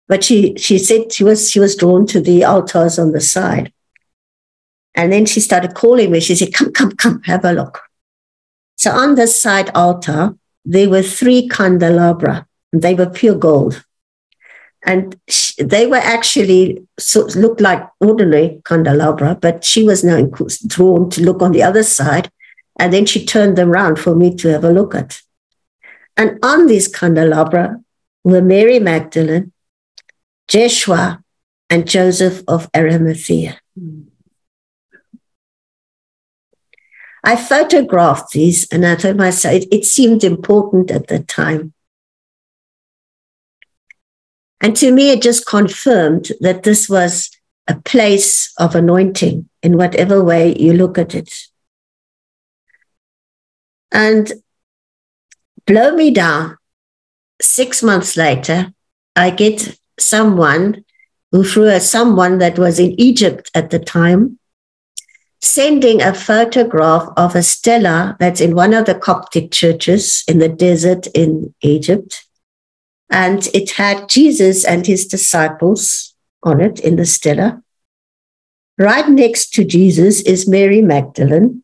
But she, she said she was, she was drawn to the altars on the side. And then she started calling me. She said, Come, come, come, have a look. So on the side altar, there were three candelabra, and they were pure gold and she, they were actually looked like ordinary candelabra, but she was now drawn to look on the other side, and then she turned them around for me to have a look at. And on these candelabra were Mary Magdalene, Jeshua, and Joseph of Arimathea. Hmm. I photographed these, and I told myself it, it seemed important at the time and to me, it just confirmed that this was a place of anointing in whatever way you look at it. And blow me down. Six months later, I get someone who, through a, someone that was in Egypt at the time, sending a photograph of a stela that's in one of the Coptic churches in the desert in Egypt. And it had Jesus and his disciples on it in the stela. Right next to Jesus is Mary Magdalene.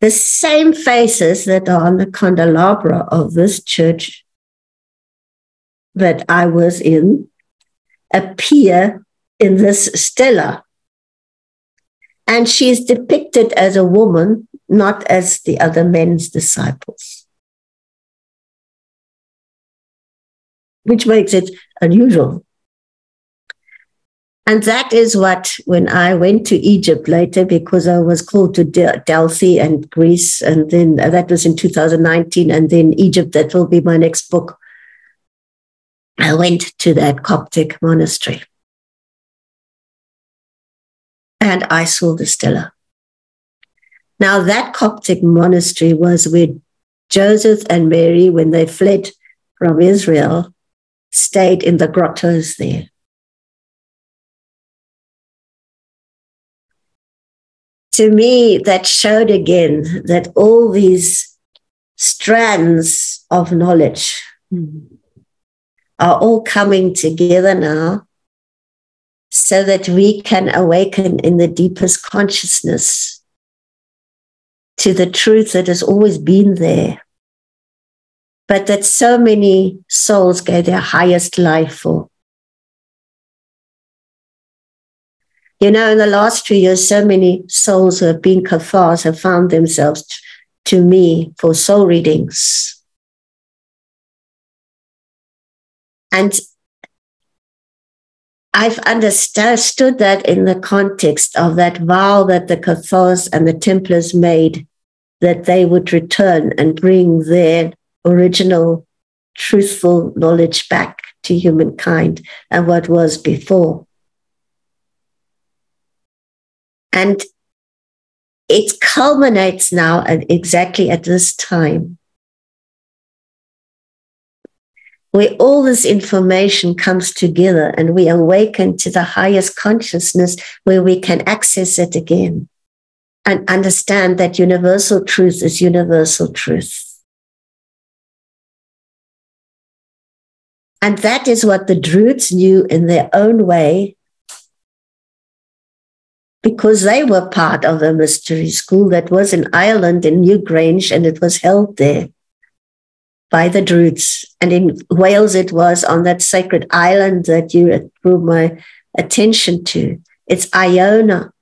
The same faces that are on the candelabra of this church that I was in appear in this stela. And she is depicted as a woman, not as the other men's disciples. which makes it unusual. And that is what, when I went to Egypt later, because I was called to Delphi and Greece, and then uh, that was in 2019, and then Egypt, that will be my next book. I went to that Coptic monastery. And I saw the stela. Now, that Coptic monastery was where Joseph and Mary, when they fled from Israel, stayed in the grottos there. To me, that showed again that all these strands of knowledge mm. are all coming together now so that we can awaken in the deepest consciousness to the truth that has always been there but that so many souls gave their highest life for. You know, in the last few years, so many souls who have been Cathars have found themselves to me for soul readings. And I've understood that in the context of that vow that the Cathars and the Templars made that they would return and bring their original truthful knowledge back to humankind and what was before. And it culminates now at exactly at this time where all this information comes together and we awaken to the highest consciousness where we can access it again and understand that universal truth is universal truth. And that is what the Druids knew in their own way because they were part of a mystery school that was in Ireland in Newgrange and it was held there by the Druids. And in Wales, it was on that sacred island that you drew my attention to. It's Iona,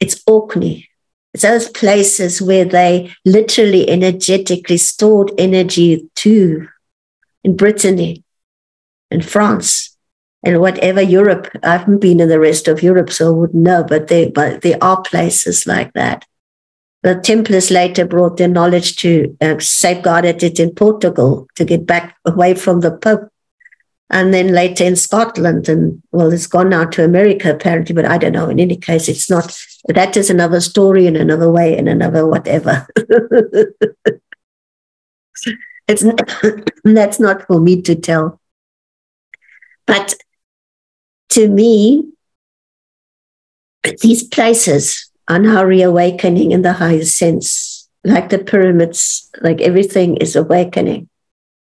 it's Orkney. It's those places where they literally energetically stored energy too in Brittany, in France, and whatever Europe. I haven't been in the rest of Europe, so I wouldn't know, but there, but there are places like that. The Templars later brought their knowledge to uh, safeguarded it in Portugal to get back away from the Pope. And then later in Scotland, and well, it's gone now to America apparently, but I don't know. In any case, it's not, that is another story in another way, in another whatever. it's that's not for me to tell. But to me, these places on our reawakening in the highest sense, like the pyramids, like everything is awakening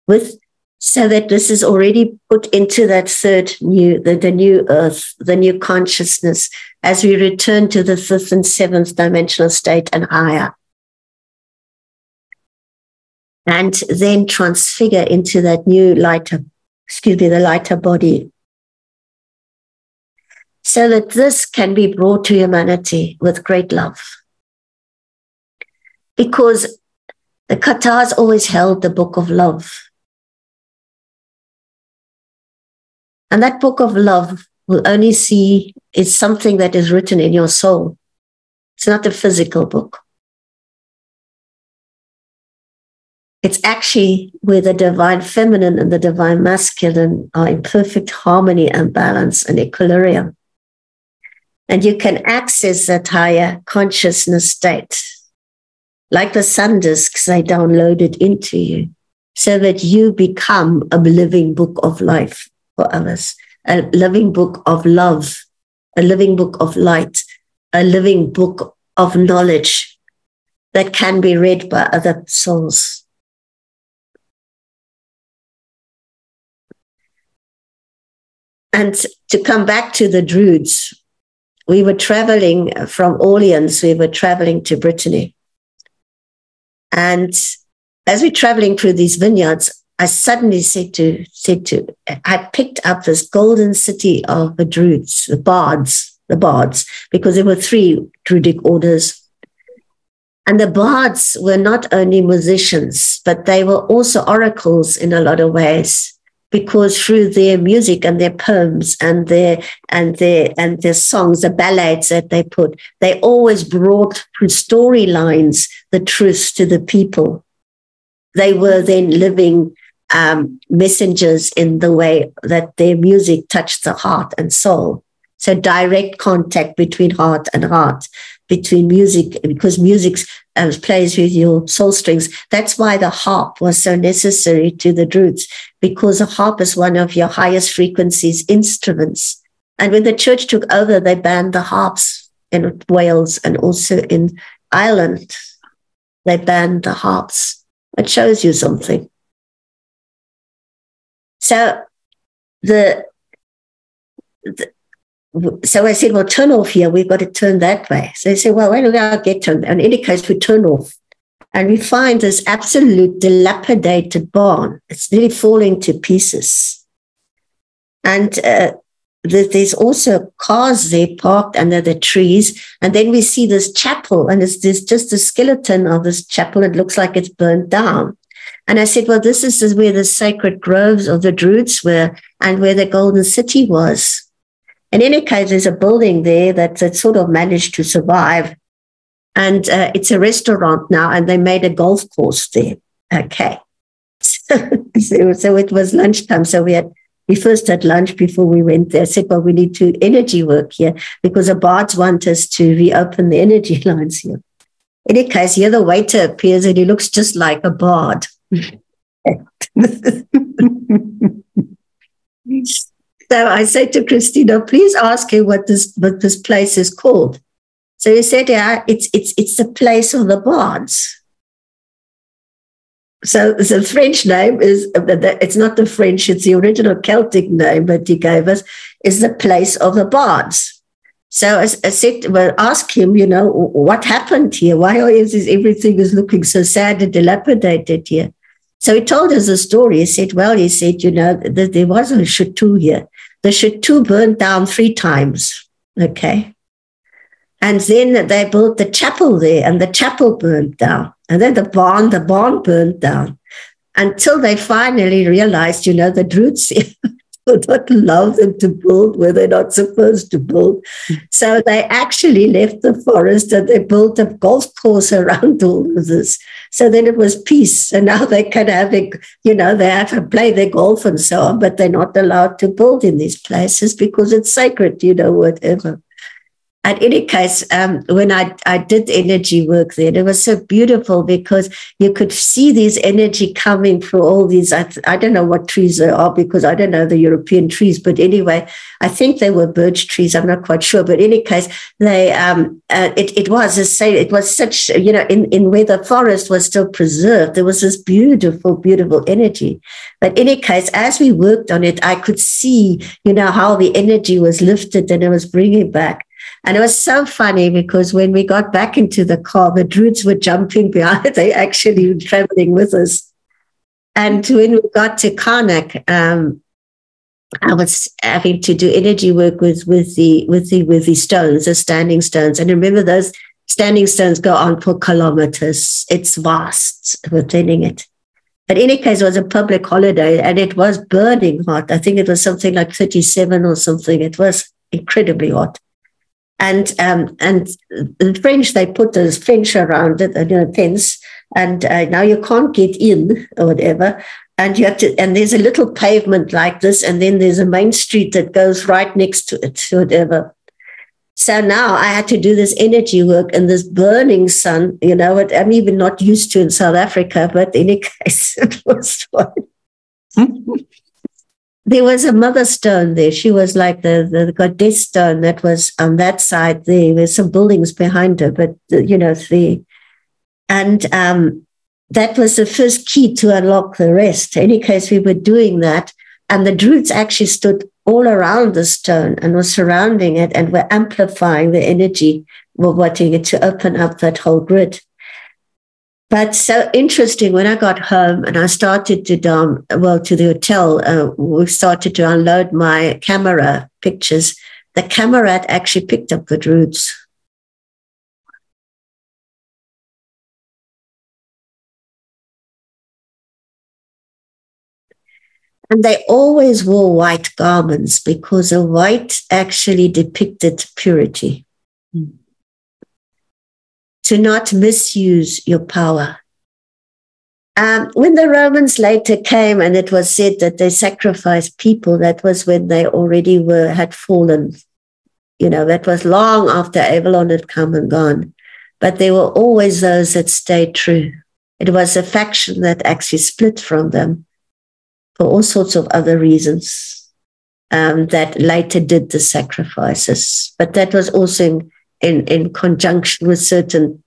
with so that this is already put into that third new, the, the new earth, the new consciousness as we return to the fifth and seventh dimensional state and higher. And then transfigure into that new lighter, excuse me, the lighter body so that this can be brought to humanity with great love. Because the Cathars always held the book of love. And that book of love will only see is something that is written in your soul. It's not a physical book. It's actually where the divine feminine and the divine masculine are in perfect harmony and balance and equilibrium. And you can access that higher consciousness state, like the sun disks they downloaded into you, so that you become a living book of life for others, a living book of love, a living book of light, a living book of knowledge that can be read by other souls. And to come back to the Druids, we were traveling uh, from Orleans, we were traveling to Brittany. And as we're traveling through these vineyards, I suddenly said to, said to, I picked up this golden city of the Druids, the bards, the bards, because there were three Druidic orders. And the bards were not only musicians, but they were also oracles in a lot of ways because through their music and their poems and their and their and their songs, the ballads that they put, they always brought through storylines the truth to the people. They were then living um, messengers in the way that their music touched the heart and soul. So direct contact between heart and heart, between music, because music uh, plays with your soul strings. That's why the harp was so necessary to the Druids, because the harp is one of your highest frequencies instruments. And when the church took over, they banned the harps in Wales and also in Ireland. They banned the harps. It shows you something. So the, the so I said, well, turn off here. We've got to turn that way. So they said, well, where do we get to? And in any case, we turn off. And we find this absolute dilapidated barn. It's nearly falling to pieces. And uh, there's also cars there parked under the trees. And then we see this chapel, and it's there's just a skeleton of this chapel. It looks like it's burnt down. And I said, Well, this is where the sacred groves of the Druids were and where the Golden City was. In any case, there's a building there that, that sort of managed to survive. And uh, it's a restaurant now, and they made a golf course there. Okay. so, so it was lunchtime. So we had we first had lunch before we went there. I said, well, we need to energy work here because the bards want us to reopen the energy lines here. In any case, here the waiter appears and he looks just like a bard. So I said to Christina, please ask him what this what this place is called. So he said, yeah, it's it's it's the place of the bards. So the French name is it's not the French, it's the original Celtic name that he gave us, is the place of the bards. So I, I said, well, ask him, you know, what happened here? Why is this, everything is looking so sad and dilapidated here? So he told us a story. He said, well, he said, you know, that there was a chateau here. The chateau burned down three times. Okay. And then they built the chapel there, and the chapel burned down. And then the barn, the barn burned down until they finally realized, you know, the Druids would not allow them to build where they're not supposed to build. So they actually left the forest and they built a golf course around all of this. So then it was peace. And now they can have, a, you know, they have to play their golf and so on, but they're not allowed to build in these places because it's sacred, you know, whatever at any case, um, when I, I did energy work there, it was so beautiful because you could see this energy coming through all these. I, I don't know what trees they are because I don't know the European trees, but anyway, I think they were birch trees. I'm not quite sure, but in any case, they um, uh, it it was a say it was such you know in in where the forest was still preserved, there was this beautiful beautiful energy. But in any case, as we worked on it, I could see you know how the energy was lifted and it was bringing back. And it was so funny because when we got back into the car, the druids were jumping behind. They actually were traveling with us. And when we got to Carnac, um, I was having to do energy work with, with the with the with the stones, the standing stones. And remember those standing stones go on for kilometers. It's vast within it. But in any case, it was a public holiday and it was burning hot. I think it was something like 37 or something. It was incredibly hot and um, and the French they put this fence around it, you know, fence, and uh, now you can't get in or whatever. And you have to, and there's a little pavement like this, and then there's a main street that goes right next to it, whatever. So now I had to do this energy work in this burning sun, you know, what I'm even not used to in South Africa, but in any case, it was fun there was a mother stone there. She was like the, the goddess stone that was on that side there. There's some buildings behind her, but you know, the and um, that was the first key to unlock the rest. In any case, we were doing that, and the druids actually stood all around the stone and were surrounding it and were amplifying the energy, were wanting it to open up that whole grid. But so interesting when I got home and I started to down, well, to the hotel, uh, we started to unload my camera pictures. The camera had actually picked up the druids. And they always wore white garments because the white actually depicted purity. To not misuse your power. Um, when the Romans later came and it was said that they sacrificed people, that was when they already were had fallen. You know, that was long after Avalon had come and gone. But there were always those that stayed true. It was a faction that actually split from them for all sorts of other reasons um, that later did the sacrifices. But that was also in, in conjunction with certain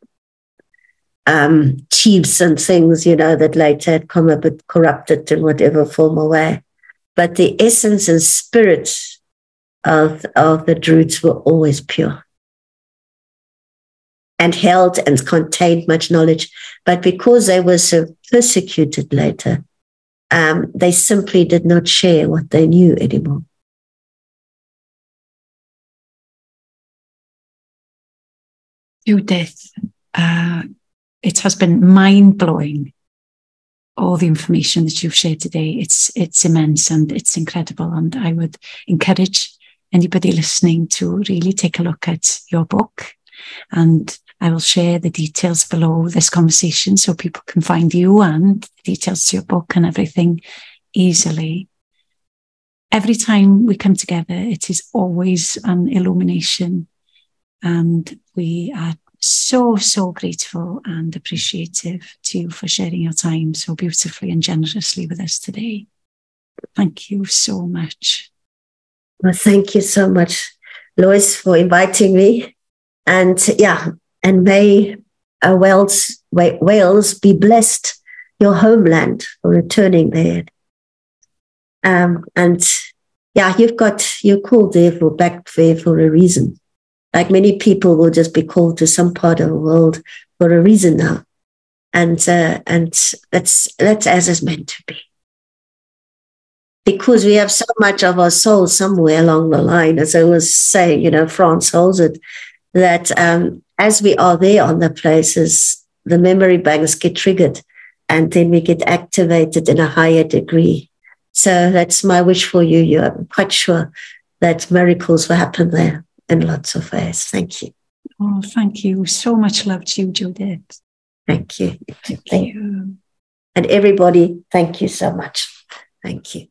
um, chiefs and things, you know, that later had come a bit corrupted in whatever form or way. But the essence and spirit of, of the Druids were always pure and held and contained much knowledge. But because they were so persecuted later, um, they simply did not share what they knew anymore. Judith, uh, it has been mind blowing. All the information that you've shared today, it's it's immense and it's incredible. And I would encourage anybody listening to really take a look at your book. And I will share the details below this conversation so people can find you and the details to your book and everything easily. Every time we come together, it is always an illumination. And we are so, so grateful and appreciative to you for sharing your time so beautifully and generously with us today. Thank you so much. Well, thank you so much, Lois, for inviting me. And yeah, and may uh, Wales, Wales be blessed, your homeland, for returning there. Um, and yeah, you've got, you're called there for back there for a reason. Like many people will just be called to some part of the world for a reason now. And, uh, and that's, that's as it's meant to be. Because we have so much of our soul somewhere along the line, as I was saying, you know, France holds it, that um, as we are there on the places, the memory banks get triggered and then we get activated in a higher degree. So that's my wish for you. You're quite sure that miracles will happen there in lots of us. Thank you. Oh, thank you. So much love to you, Judith. Thank you. Thank, thank you. And everybody, thank you so much. Thank you.